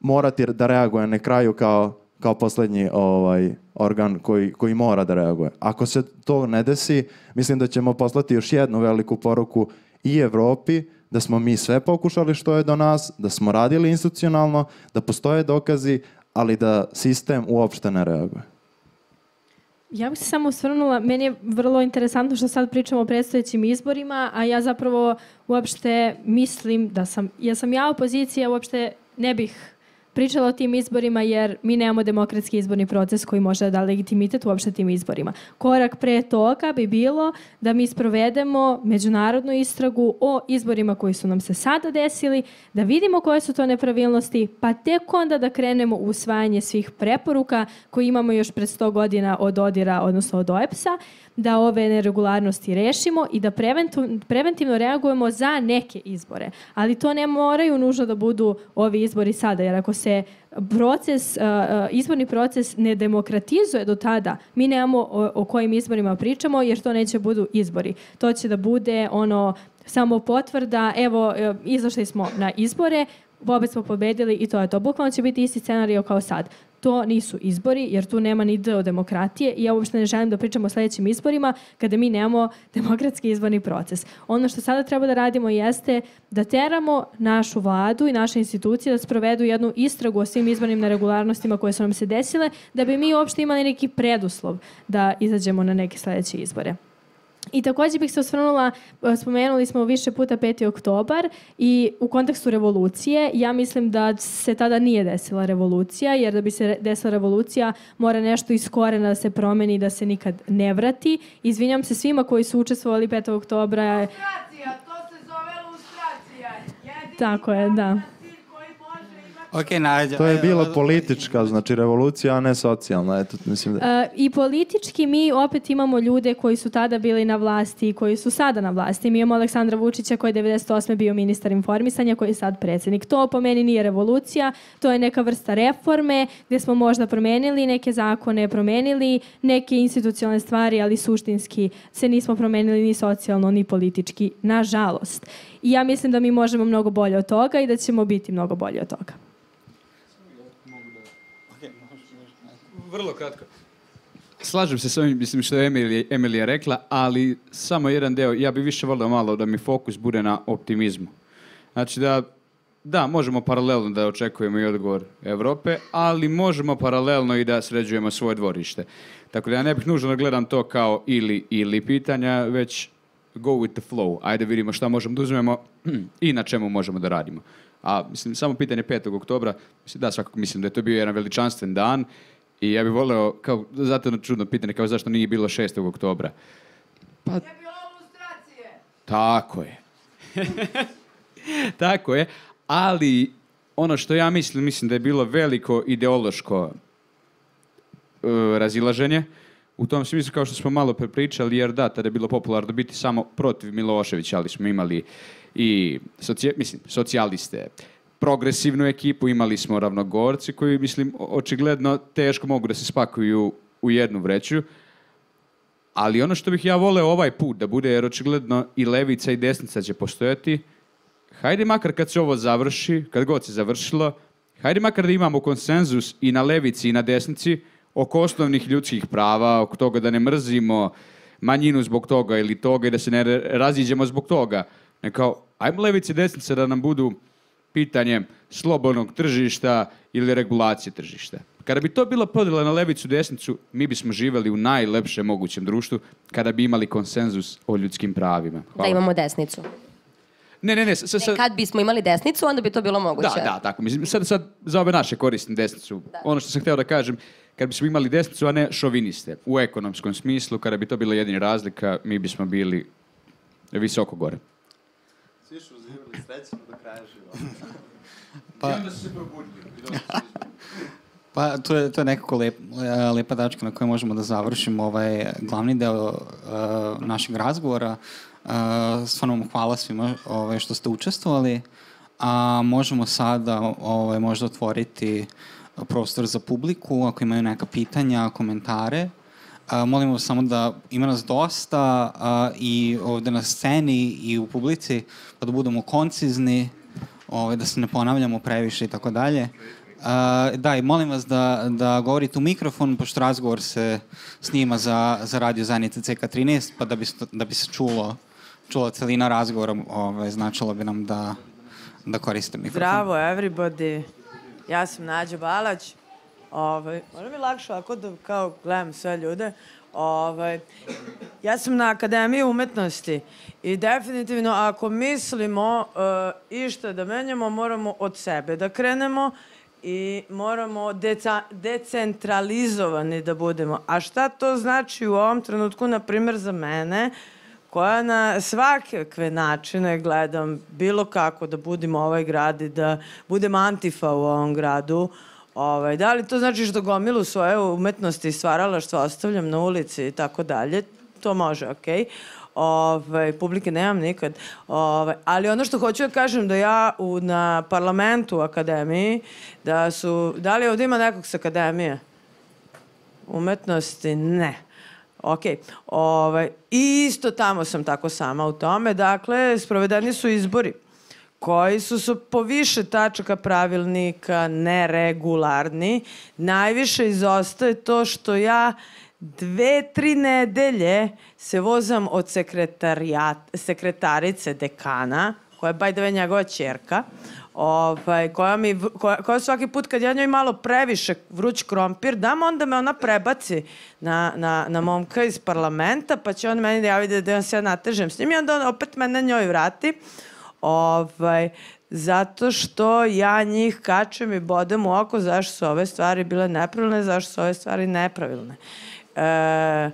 S1: morati da reaguje na kraju kao, kao poslednji ovaj, organ koji, koji mora da reaguje. Ako se to ne desi, mislim da ćemo poslati još jednu veliku poruku i Evropi, da smo mi sve pokušali što je do nas, da smo radili institucionalno, da postoje dokazi, ali da sistem uopšte ne reaguje.
S5: Ja bih se samo osvrnula, meni je vrlo interesantno što sad pričamo o predstojećim izborima, a ja zapravo uopšte mislim da sam, ja sam ja opozicija, uopšte ne bih pričala o tim izborima jer mi nemamo demokratski izborni proces koji može da da legitimitet uopšte tim izborima. Korak pre toga bi bilo da mi sprovedemo međunarodnu istragu o izborima koji su nam se sada desili, da vidimo koje su to nepravilnosti, pa tek onda da krenemo u usvajanje svih preporuka koje imamo još pred 100 godina od ODIRA, odnosno od OEPS-a, da ove neregularnosti rešimo i da preventivno reagujemo za neke izbore. Ali to ne moraju nužno da budu ovi izbori sada, jer ako se proces, izborni proces ne demokratizuje do tada, mi nemamo o, kojim izborima pričamo, jer to neće budu izbori. To će da bude ono samo potvrda, evo, e, izašli smo na izbore, opet smo pobedili i to je to. Bukvalno će biti isti scenario kao sad. To nisu izbori, jer tu nema ni D od demokratije i ja uopšte ne želim da pričamo o sledećim izborima kada mi nemamo (laughs) demokratski izborni proces. Ono što sada treba da radimo jeste da teramo našu vladu i naše institucije da sprovedu jednu istragu o svim izbornim neregularnostima koje su nam se desile, da bi mi uopšte imali neki preduslov da izađemo na neke sledeće izbore. I takođe bih se osvrnula, e, spomenuli smo više puta 5. oktobar i u kontekstu revolucije, ja mislim da se tada nije desila revolucija, jer da bi se desila revolucija mora nešto iz korena da se promeni i da se nikad ne vrati. Izvinjam se svima koji su učestvovali 5. oktobra.
S6: Lustracija, to se zove lustracija. Jedini
S5: Tako je, da.
S6: Cilj koji može imati
S3: Ok, Nađa.
S1: To je bila politička, znači revolucija, a ne socijalna. Eto, mislim da...
S5: E, I politički mi opet imamo ljude koji su tada bili na vlasti i koji su sada na vlasti. Mi imamo Aleksandra Vučića koji je 98. bio ministar informisanja, koji je sad predsednik. To po meni nije revolucija, to je neka vrsta reforme gde smo možda promenili neke zakone, promenili neke institucionalne stvari, ali suštinski se nismo promenili ni socijalno, ni politički, nažalost. I ja mislim da mi možemo mnogo bolje od toga i da ćemo biti mnogo bolje od toga.
S4: Vrlo kratko. Slažem se s ovim, mislim, što je Emilija, Emilija rekla, ali samo jedan deo, ja bih više volio malo da mi fokus bude na optimizmu. Znači da, da, možemo paralelno da očekujemo i odgovor Evrope, ali možemo paralelno i da sređujemo svoje dvorište. Tako da ja ne bih nužno da gledam to kao ili ili pitanja, već go with the flow. Ajde vidimo šta možemo da uzmemo (clears throat) i na čemu možemo da radimo. A mislim, samo pitanje 5. oktobra, mislim, da, svakako mislim da je to bio jedan veličanstven dan i ja bih voleo, kao, zato jedno čudno pitanje, kao zašto nije bilo 6. oktobra. Pa,
S6: je bilo lustracije.
S4: tako je. (laughs) tako je, ali ono što ja mislim, mislim da je bilo veliko ideološko e, razilaženje, u tom smislu kao što smo malo prepričali, jer da, tada je bilo popularno biti samo protiv Miloševića, ali smo imali i socija, mislim, socijaliste, progresivnu ekipu, imali smo ravnogorci koji, mislim, očigledno teško mogu da se spakuju u jednu vreću, ali ono što bih ja voleo ovaj put da bude, jer očigledno i levica i desnica će postojati, hajde makar kad se ovo završi, kad god se završilo, hajde makar da imamo konsenzus i na levici i na desnici oko osnovnih ljudskih prava, oko toga da ne mrzimo manjinu zbog toga ili toga i da se ne raziđemo zbog toga. Ne kao, ajmo levice i desnice da nam budu pitanje slobodnog tržišta ili regulacije tržišta. Kada bi to bila podjela na levicu i desnicu, mi bismo živeli u najlepšem mogućem društvu kada bi imali konsenzus o ljudskim pravima.
S2: Da imamo desnicu.
S4: Ne, ne, ne, sa, sa,
S2: Ne, kad bismo imali desnicu, onda bi to bilo moguće.
S4: Da, da, tako. Mislim, sad, sad za ove naše koristim desnicu. Ono što sam hteo da kažem, kad bismo imali desnicu, a ne šoviniste, u ekonomskom smislu, kada bi to bila jedina razlika, mi bismo bili visoko gore.
S1: Svi su uživali srećno do kraja života. (laughs)
S3: Pa, pa to je, to je nekako lep, lepa tačka na kojoj možemo da završimo ovaj glavni deo uh, našeg razgovora. Uh, stvarno vam hvala svima ovaj, što ste učestvovali. A možemo sada ovaj, možda otvoriti prostor za publiku, ako imaju neka pitanja, komentare. A, molimo vas samo da ima nas dosta a, i ovde na sceni i u publici, pa da budemo koncizni, ovaj, da se ne ponavljamo previše i tako dalje. A, da, i molim vas da, da govorite u mikrofon, pošto razgovor se snima za, za radio zajednice CK13, pa da bi, da bi se čulo, čula celina razgovora, ovaj, značilo bi nam da, da koriste mikrofon.
S6: Zdravo, everybody. Ja sam Nađa Balać. Ovaj, možda mi lakše ako da kao gledam sve ljude. Ovaj, ja sam na Akademiji umetnosti i definitivno ako mislimo uh, išta da menjamo, moramo od sebe da krenemo i moramo deca, decentralizovani da budemo. A šta to znači u ovom trenutku, na primjer za mene, koja na svakakve načine gledam bilo kako da budem ovaj grad i da budem antifa u ovom gradu. Ovaj, da li to znači što gomilu svoje umetnosti i stvaralaštva ostavljam na ulici i tako dalje? To može, okej. Ovaj, publike nemam nikad. Ovaj, ali ono što hoću da kažem da ja u, na parlamentu u akademiji, da su, da li ovdje ima nekog sa akademije? Umetnosti? Ne. Ok. Ovaj, I isto tamo sam tako sama u tome. Dakle, sprovedeni su izbori koji su, su po više tačaka pravilnika neregularni. Najviše izostaje to što ja dve, tri nedelje se vozam od sekretarice dekana, koja je by the way njegova čerka, ovaj, koja, mi, koja, koja svaki put kad ja njoj malo previše vruć krompir dam, onda me ona prebaci na, na, na momka iz parlamenta, pa će on meni da javi da, da se ja natežem s njim i onda on opet mene njoj vrati. Ovaj, zato što ja njih kačem i bodem u oko zašto su ove stvari bile nepravilne, zašto su ove stvari nepravilne. E,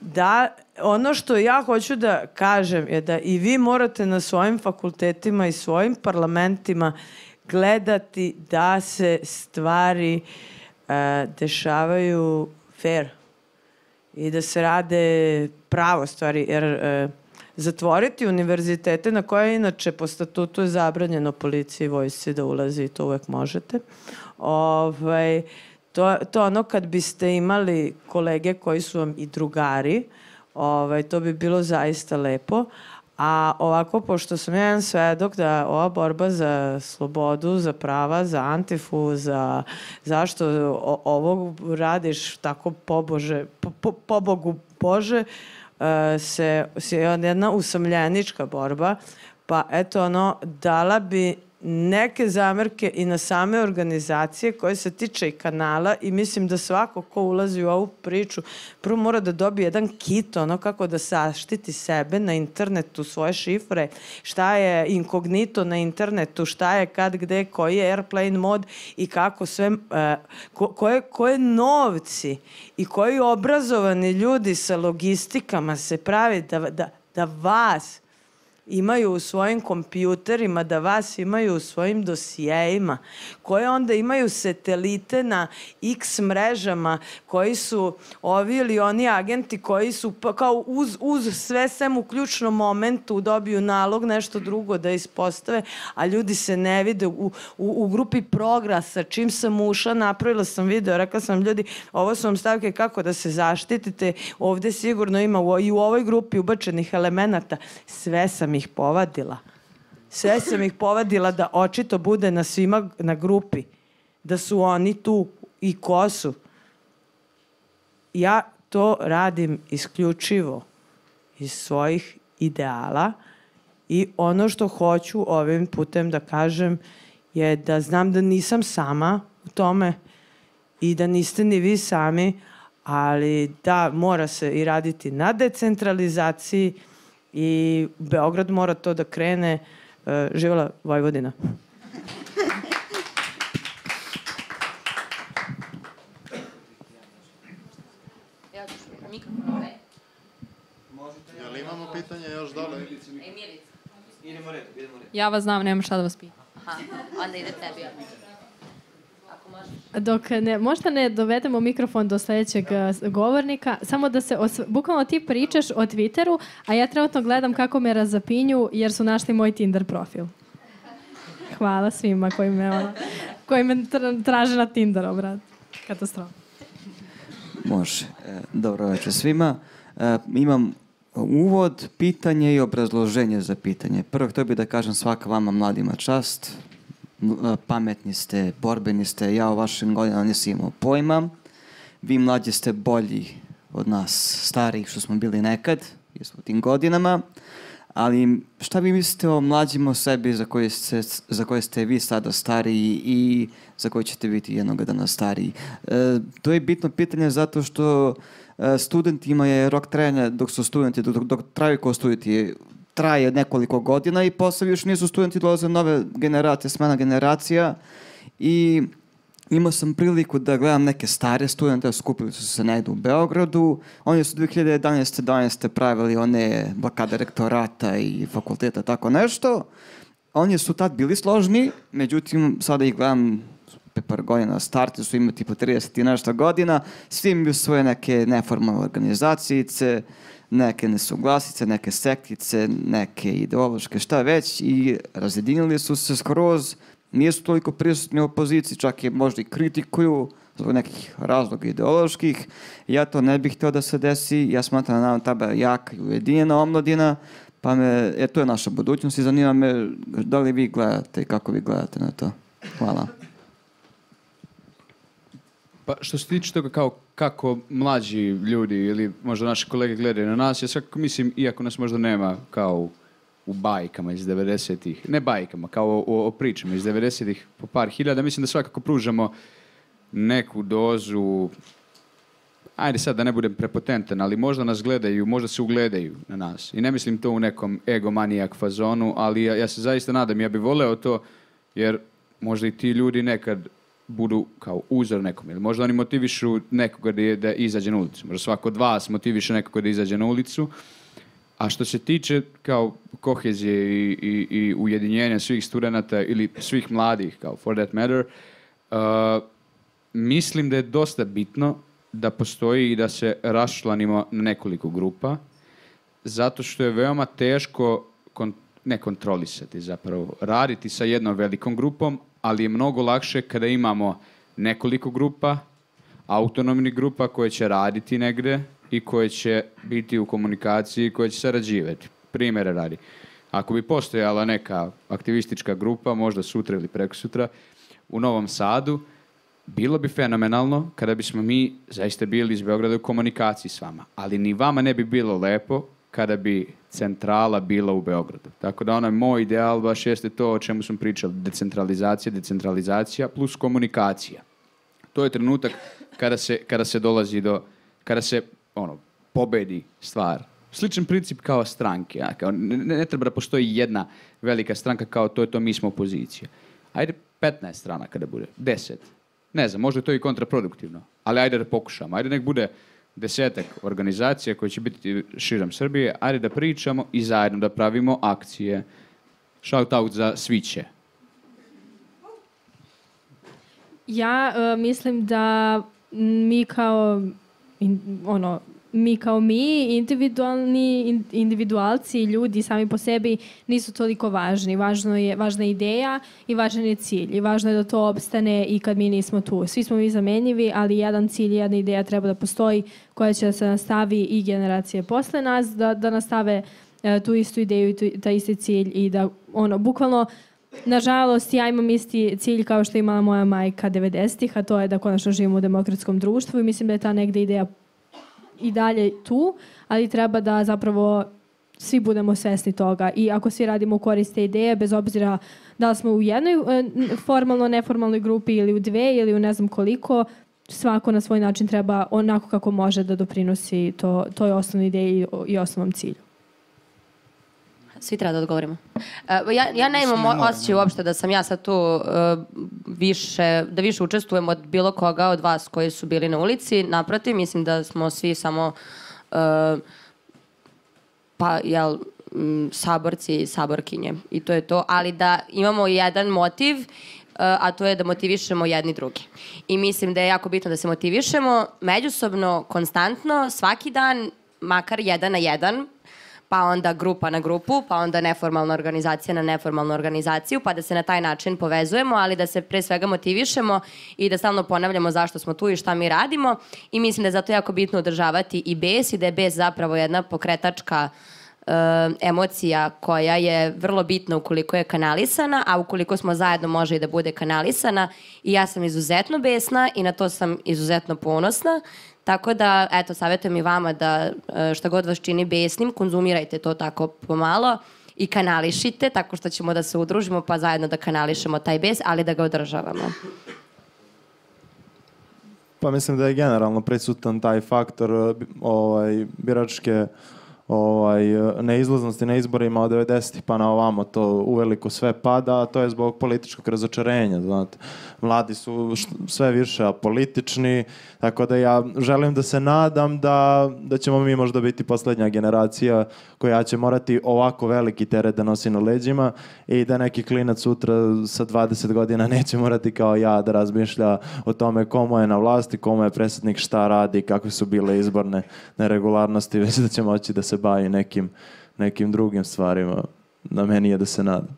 S6: da, ono što ja hoću da kažem je da i vi morate na svojim fakultetima i svojim parlamentima gledati da se stvari e, dešavaju fair i da se rade pravo stvari, jer e, zatvoriti univerzitete na koje inače po statutu je zabranjeno policiji i vojsci da ulazi i to uvek možete. Ovaj, to, to ono kad biste imali kolege koji su vam i drugari, ovaj, to bi bilo zaista lepo. A ovako, pošto sam jedan svedok da ova borba za slobodu, za prava, za antifu, za zašto ovo radiš tako pobože, po, po, Bogu Bože, se, se jedna usamljenička borba, pa eto ono, dala bi neke zamerke i na same organizacije koje se tiče i kanala i mislim da svako ko ulazi u ovu priču prvo mora da dobije jedan kit ono kako da saštiti sebe na internetu, svoje šifre, šta je inkognito na internetu, šta je kad, gde, koji je airplane mod i kako sve, uh, ko, koje, koje novci i koji obrazovani ljudi sa logistikama se pravi da, da, da vas imaju u svojim kompjuterima, da vas imaju u svojim dosijejima, koje onda imaju satelite na x mrežama koji su ovi ili oni agenti koji su pa kao uz, uz sve sem u ključnom momentu dobiju nalog nešto drugo da ispostave, a ljudi se ne vide u, u, u grupi prograsa. Čim sam ušla, napravila sam video, rekla sam ljudi, ovo su vam stavke kako da se zaštitite, ovde sigurno ima u, i u ovoj grupi ubačenih elemenata. Sve sam ih povadila. Sve sam ih povadila da očito bude na svima na grupi. Da su oni tu i ko su. Ja to radim isključivo iz svojih ideala i ono što hoću ovim putem da kažem je da znam da nisam sama u tome i da niste ni vi sami, ali da mora se i raditi na decentralizaciji i Beograd mora to da krene. Uh, živjela Vojvodina.
S1: Jel imamo pitanje još dole?
S7: Idemo red, idemo red.
S5: Ja vas znam, nema šta da vas pitam.
S2: Aha, onda ide tebi.
S5: Dok ne, možda ne dovedemo mikrofon do sledećeg uh, govornika, samo da se, osv... bukvalno ti pričaš o Twitteru, a ja trenutno gledam kako me razapinju jer su našli moj Tinder profil. Hvala svima koji me, koji me tra- traže na Tinderu, brat. Katastrofa.
S7: Može. E, dobro večer svima. E, imam uvod, pitanje i obrazloženje za pitanje. Prvo htio bih da kažem svaka vama mladima čast. E, Pametni ste, borbeni ste. Ja o vašim godinama nisam imao pojma. Vi mlađi ste bolji od nas starijih što smo bili nekad, jer smo u tim godinama. Ali šta vi mislite o mlađima o sebi za koje, ste, za koje ste vi sada stariji i za koje ćete biti jednog dana stariji? E, to je bitno pitanje zato što e, studentima je rok trajanja dok su studenti, dok, dok traju kao studenti, traje nekoliko godina i posle još nisu studenti, dolaze nove generacije, smena generacija i imao sam priliku da gledam neke stare studente, skupili su se negde u Beogradu. Oni su 2011. 12. pravili one blokade rektorata i fakulteta, tako nešto. Oni su tad bili složni, međutim, sada ih gledam par godina starti su imati po 30 i nešto godina, svi imaju svoje neke neformalne organizacijice, neke nesuglasice, neke sektice, neke ideološke, šta već i razjedinili su se skroz, nisu toliko prisutni u opoziciji, čak je možda i kritikuju zbog nekih razloga ideoloških. Ja to ne bih htio da se desi, ja smatram da nam taba jaka i ujedinjena omladina, Pa me, jer to je naša budućnost i zanima me da li vi gledate i kako vi gledate na to. Hvala.
S4: Pa što se tiče toga kao kako mlađi ljudi ili možda naši kolege gledaju na nas, ja svakako mislim, iako nas možda nema kao u bajkama iz 90-ih, ne bajkama, kao o, o pričama iz 90-ih po par hiljada, mislim da svakako pružamo neku dozu ajde sad da ne budem prepotentan, ali možda nas gledaju, možda se ugledaju na nas. I ne mislim to u nekom egomanijak fazonu, ali ja, ja se zaista nadam, ja bih voleo to, jer možda i ti ljudi nekad budu kao uzor nekom. Ili možda oni motivišu nekoga da, je- da izađe na ulicu. Možda svako od vas motiviše nekoga da izađe na ulicu. A što se tiče kao kohezije i, i, i ujedinjenja svih studenta ili svih mladih, kao for that matter, uh, mislim da je dosta bitno da postoji i da se raščlanimo na nekoliko grupa, zato što je veoma teško kon- ne kontrolisati zapravo, raditi sa jednom velikom grupom, ali je mnogo lakše kada imamo nekoliko grupa, autonomnih grupa koje će raditi negde i koje će biti u komunikaciji i koje će sarađivati. Primjere radi. Ako bi postojala neka aktivistička grupa, možda sutra ili prekosutra, u Novom Sadu, bilo bi fenomenalno kada bismo mi zaista bili iz Beograda u komunikaciji s vama. Ali ni vama ne bi bilo lepo kada bi centrala bila u Beogradu. Tako da onaj moj ideal baš jeste to o čemu sam pričao. Decentralizacija, decentralizacija plus komunikacija. To je trenutak kada se, kada se dolazi do, kada se ono, pobedi stvar. Sličan princip kao stranke. Ja, kao, ne, ne treba da postoji jedna velika stranka kao to je to, mi smo opozicija. Ajde 15 strana kada bude, 10. Ne znam, možda je to i kontraproduktivno, ali ajde da pokušamo. Ajde nek bude desetak organizacija koje će biti širom Srbije, ajde da pričamo i zajedno da pravimo akcije. Shout out za sviće.
S5: Ja e, mislim da mi kao in- ono mi kao mi, individualni in- individualci, ljudi sami po sebi nisu toliko važni. Važno je, važna je ideja i važan je cilj. I važno je da to opstane i kad mi nismo tu. Svi smo mi zamenjivi, ali jedan cilj, jedna ideja treba da postoji koja će da se nastavi i generacije posle nas, da, da nastave e, tu istu ideju i tu, taj isti cilj i da ono, bukvalno Nažalost, ja imam isti cilj kao što je imala moja majka 90-ih, a to je da konačno živimo u demokratskom društvu i mislim da je ta negde ideja i dalje tu, ali treba da zapravo svi budemo svesni toga i ako svi radimo u korist te ideje, bez obzira da li smo u jednoj e, formalno, neformalnoj grupi ili u dve ili u ne znam koliko, svako na svoj način treba onako kako može da doprinosi to, toj osnovnoj ideji i osnovnom cilju.
S2: Svi treba da odgovorimo. E, ja, ja ne imam osjećaj uopšte da sam ja sad tu e, više, da više učestvujem od bilo koga od vas koji su bili na ulici. Naprotiv, mislim da smo svi samo e, pa, jel, saborci i saborkinje. I to je to. Ali da imamo jedan motiv, a to je da motivišemo jedni drugi. I mislim da je jako bitno da se motivišemo međusobno, konstantno, svaki dan, makar jedan na jedan, pa onda grupa na grupu, pa onda neformalna organizacija na neformalnu organizaciju, pa da se na taj način povezujemo, ali da se pre svega motivišemo i da stalno ponavljamo zašto smo tu i šta mi radimo. I mislim da je zato jako bitno održavati i bes i da je bes zapravo jedna pokretačka e, emocija koja je vrlo bitna ukoliko je kanalisana, a ukoliko smo zajedno može i da bude kanalisana. I ja sam izuzetno besna i na to sam izuzetno ponosna. Tako da, eto, savjetujem i vama da e, šta god vas čini besnim, konzumirajte to tako pomalo i kanališite, tako što ćemo da se udružimo pa zajedno da kanališemo taj bes, ali da ga održavamo.
S1: Pa mislim da je generalno prisutan taj faktor bi- ovaj, biračke ovaj, neizlaznosti na izborima od 90-ih pa na ovamo to uveliko sve pada, a to je zbog političkog razočarenja, znate. Mladi su sve više apolitični, tako da ja želim da se nadam da, da ćemo mi možda biti poslednja generacija koja će morati ovako veliki teret da nosi na leđima i da neki klinac sutra sa 20 godina neće morati kao ja da razmišlja o tome komu je na vlasti, komu je predsjednik, šta radi, kakve su bile izborne neregularnosti, već da će moći da se bavi nekim, nekim drugim stvarima. Na meni je da se nadam.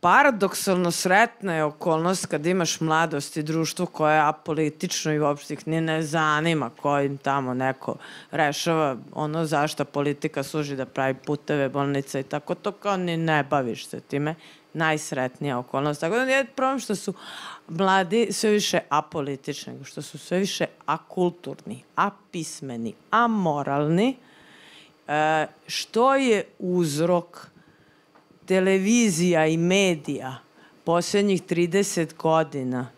S6: Paradoksalno sretna je okolnost kad imaš mladost i društvo koje je apolitično i uopšte ih ne zanima kojim tamo neko rešava ono zašto politika služi da pravi puteve, bolnice i tako to kao ni ne baviš se time najsretnija okolnost. Tako da nije problem što su mladi sve više apolitični, što su sve više akulturni, apismeni, amoralni, e, što je uzrok televizija i medija poslednjih 30 godina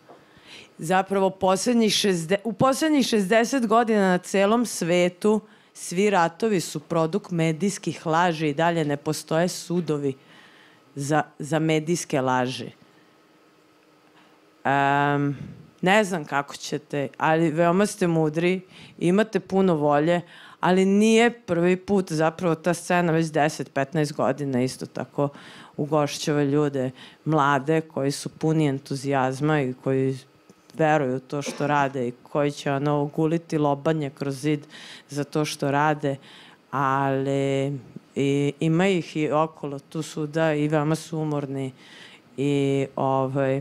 S6: zapravo poslednjih 60, u poslednjih 60 godina na celom svetu svi ratovi su produkt medijskih laži i dalje ne postoje sudovi za, za medijske laži. Um, ne znam kako ćete, ali veoma ste mudri, imate puno volje, ali nije prvi put zapravo ta scena već 10-15 godina isto tako ugošćava ljude mlade koji su puni entuzijazma i koji veruju to što rade i koji će ono guliti lobanje kroz zid za to što rade, ali i, ima ih i okolo tu suda i veoma su umorni i ovaj,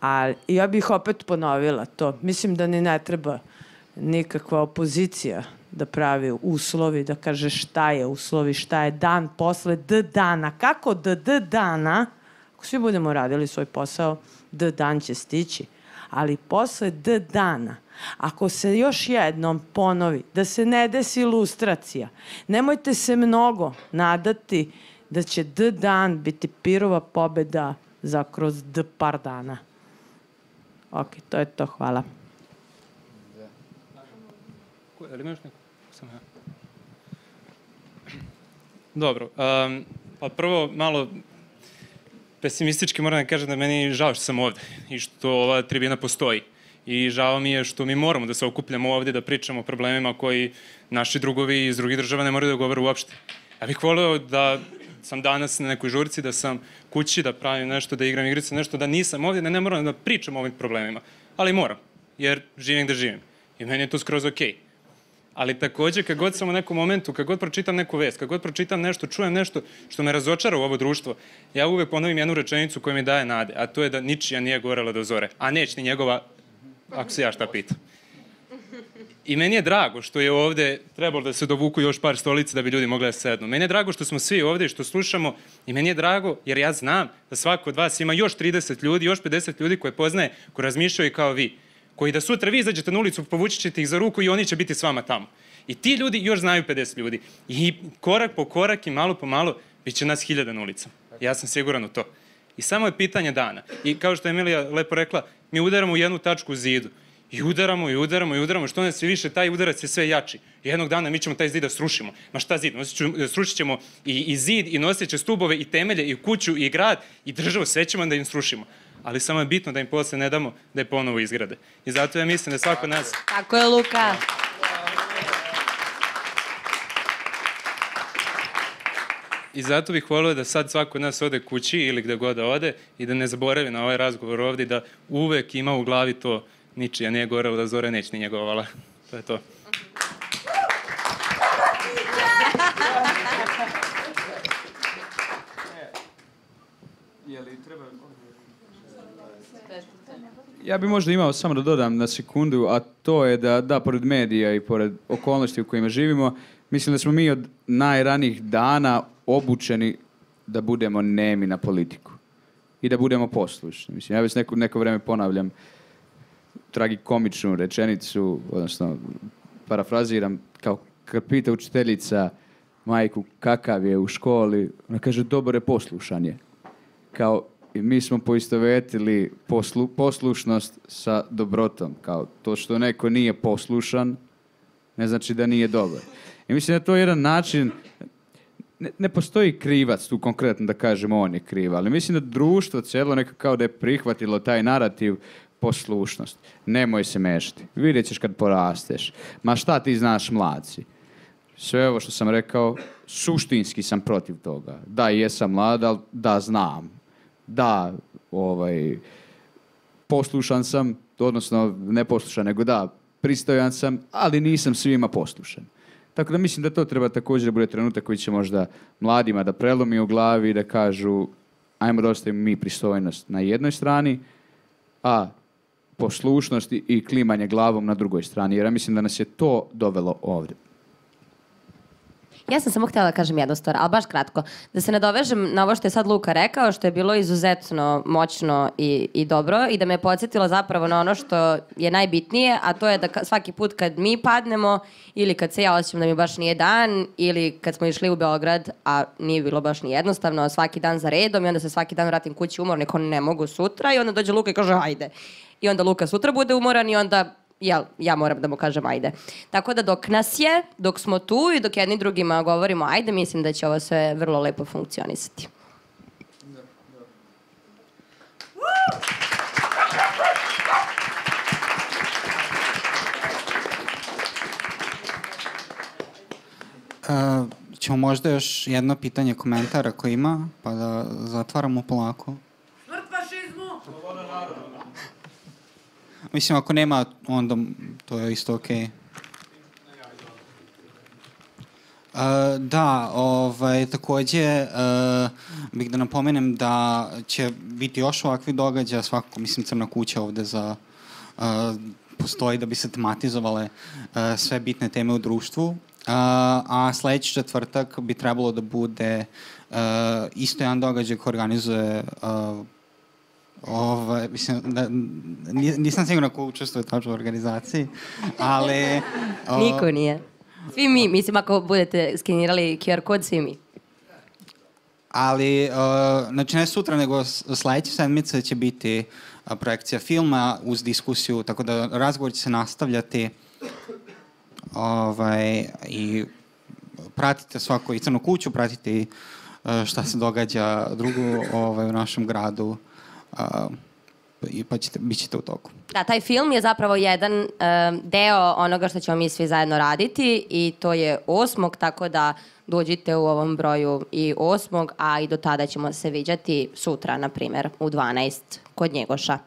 S6: a ja bih opet ponovila to. Mislim da ni ne treba nikakva opozicija da pravi uslovi, da kaže šta je uslovi, šta je dan posle d dana. Kako d d dana, ako svi budemo radili svoj posao, d dan će stići. Ali posle d dana, ako se još jednom ponovi da se ne desi ilustracija, nemojte se mnogo nadati da će d dan biti pirova pobeda za kroz d par dana. Ok, to je to, hvala.
S8: Je li imaš neko? Sam ja. Dobro, um, pa prvo malo pesimistički moram da kažem da meni žao što sam ovde i što ova tribina postoji. I žao mi je što mi moramo da se okupljamo ovde da pričamo o problemima koji naši drugovi iz drugih država ne moraju da govore uopšte. Ja bih voleo da sam danas na nekoj žurci, da sam kući, da pravim nešto, da igram igrice, nešto, da nisam ovde, da ne moram da pričam o ovim problemima. Ali moram, jer živim da živim. I meni je to skroz okej. Okay. Ali takođe, kad god sam u nekom momentu, kad god pročitam neku vest, kad god pročitam nešto, čujem nešto što me razočara u ovo društvo, ja uvek ponovim jednu rečenicu koja mi daje nade, a to je da ničija nije gorela do zore, a neć ni njegova, ako se ja šta pitam. I meni je drago što je ovde trebalo da se dovuku još par stolica da bi ljudi mogli da sednu. Meni je drago što smo svi ovde i što slušamo i meni je drago jer ja znam da svako od vas ima još 30 ljudi, još 50 ljudi koje poznaje, koji razmišljaju kao vi koji da sutra vi izađete na ulicu, povući ćete ih za ruku i oni će biti s vama tamo. I ti ljudi još znaju 50 ljudi. I korak po korak i malo po malo bit će nas hiljada na ulicama. Ja sam siguran u to. I samo je pitanje dana. I kao što je Emilija lepo rekla, mi udaramo u jednu tačku u zidu. I udaramo, i udaramo, i udaramo. Što sve više, taj udarac je sve jači. I jednog dana mi ćemo taj zid da srušimo. Ma šta zid? Srušit ćemo i, i zid, i noseće stubove, i temelje, i kuću, i grad, i državu. Sve ćemo da im srušimo ali samo je bitno da im posle ne damo da je ponovo izgrade. I zato ja mislim da svako nas...
S2: Tako je, Luka.
S8: I zato bih volio da sad svako od nas ode kući ili gde god da ode i da ne zaboravi na ovaj razgovor ovde da uvek ima u glavi to ničija nije gorela da zore neć ni njegovala. To je to.
S4: Ja bih možda imao samo da dodam na sekundu, a to je da, da, pored medija i pored okolnosti u kojima živimo, mislim da smo mi od najranijih dana obučeni da budemo nemi na politiku i da budemo poslušni. Mislim, ja već neko, neko vreme ponavljam tragikomičnu rečenicu, odnosno parafraziram, kao kad pita učiteljica majku kakav je u školi, ona kaže dobar je poslušan je. Kao i mi smo poistovetili poslu, poslušnost sa dobrotom. Kao to što neko nije poslušan, ne znači da nije dobar. I mislim da je to jedan način, ne, ne postoji krivac tu konkretno da kažemo on je kriv, ali mislim da društvo cijelo nekako kao da je prihvatilo taj narativ poslušnost. Nemoj se mešati. Vidjet ćeš kad porasteš. Ma šta ti znaš mladci? Sve ovo što sam rekao, suštinski sam protiv toga. Da, jesam mlad, ali da znam da, ovaj, poslušan sam, odnosno ne poslušan, nego da, pristojan sam, ali nisam svima poslušan. Tako da mislim da to treba također da bude trenutak koji će možda mladima da prelomi u glavi i da kažu ajmo da ostavimo mi pristojnost na jednoj strani, a poslušnost i- klimanje glavom na drugoj strani. Jer ja mislim da nas je to dovelo ovdje.
S2: Ja sam samo htjela da kažem jednu stvar, ali baš kratko. Da se nadovežem na ovo što je sad Luka rekao, što je bilo izuzetno moćno i, i dobro i da me je podsjetilo zapravo na ono što je najbitnije, a to je da svaki put kad mi padnemo ili kad se ja osjećam da mi baš nije dan ili kad smo išli u Beograd, a nije bilo baš ni jednostavno, svaki dan za redom i onda se svaki dan vratim kući umorno, neko ne mogu sutra i onda dođe Luka i kaže ajde. I onda Luka sutra bude umoran i onda jel, ja moram da mu kažem ajde. Tako da dok nas je, dok smo tu i dok jedni drugima govorimo ajde, mislim da će ovo sve vrlo lepo funkcionisati.
S3: Uh, ćemo možda još jedno pitanje komentara ko ima, pa da zatvaramo polako.
S6: Smrt fašizmu!
S3: Mislim, ako nema, onda to je isto okej. Uh, da, ovaj, takođe uh, bih da napomenem da će biti još ovakvih događaja, svakako mislim Crna kuća ovde za, uh, postoji da bi se tematizovale uh, sve bitne teme u društvu, uh, a sledeći četvrtak bi trebalo da bude uh, isto jedan događaj koji organizuje uh, Ovaj, mislim, da, ni- nisam sigurna ko učestvuje tačno u organizaciji, ali... (laughs) o,
S2: Niko nije. Svi mi, mislim ako budete skenirali QR kod, svi mi.
S3: Ali, uh, znači ne sutra, nego sledeće sedmice će biti uh, projekcija filma uz diskusiju, tako da razgovor će se nastavljati ovaj, i pratite svako i Crnu kuću, pratite i uh, šta se događa drugo ovaj, u našem gradu uh, i pa ćete, bit ćete u toku.
S2: Da, taj film je zapravo jedan em, deo onoga što ćemo mi svi zajedno raditi i to je osmog, tako da dođite u ovom broju i osmog, a i do tada ćemo se viđati sutra, na primjer, u 12 kod Njegoša.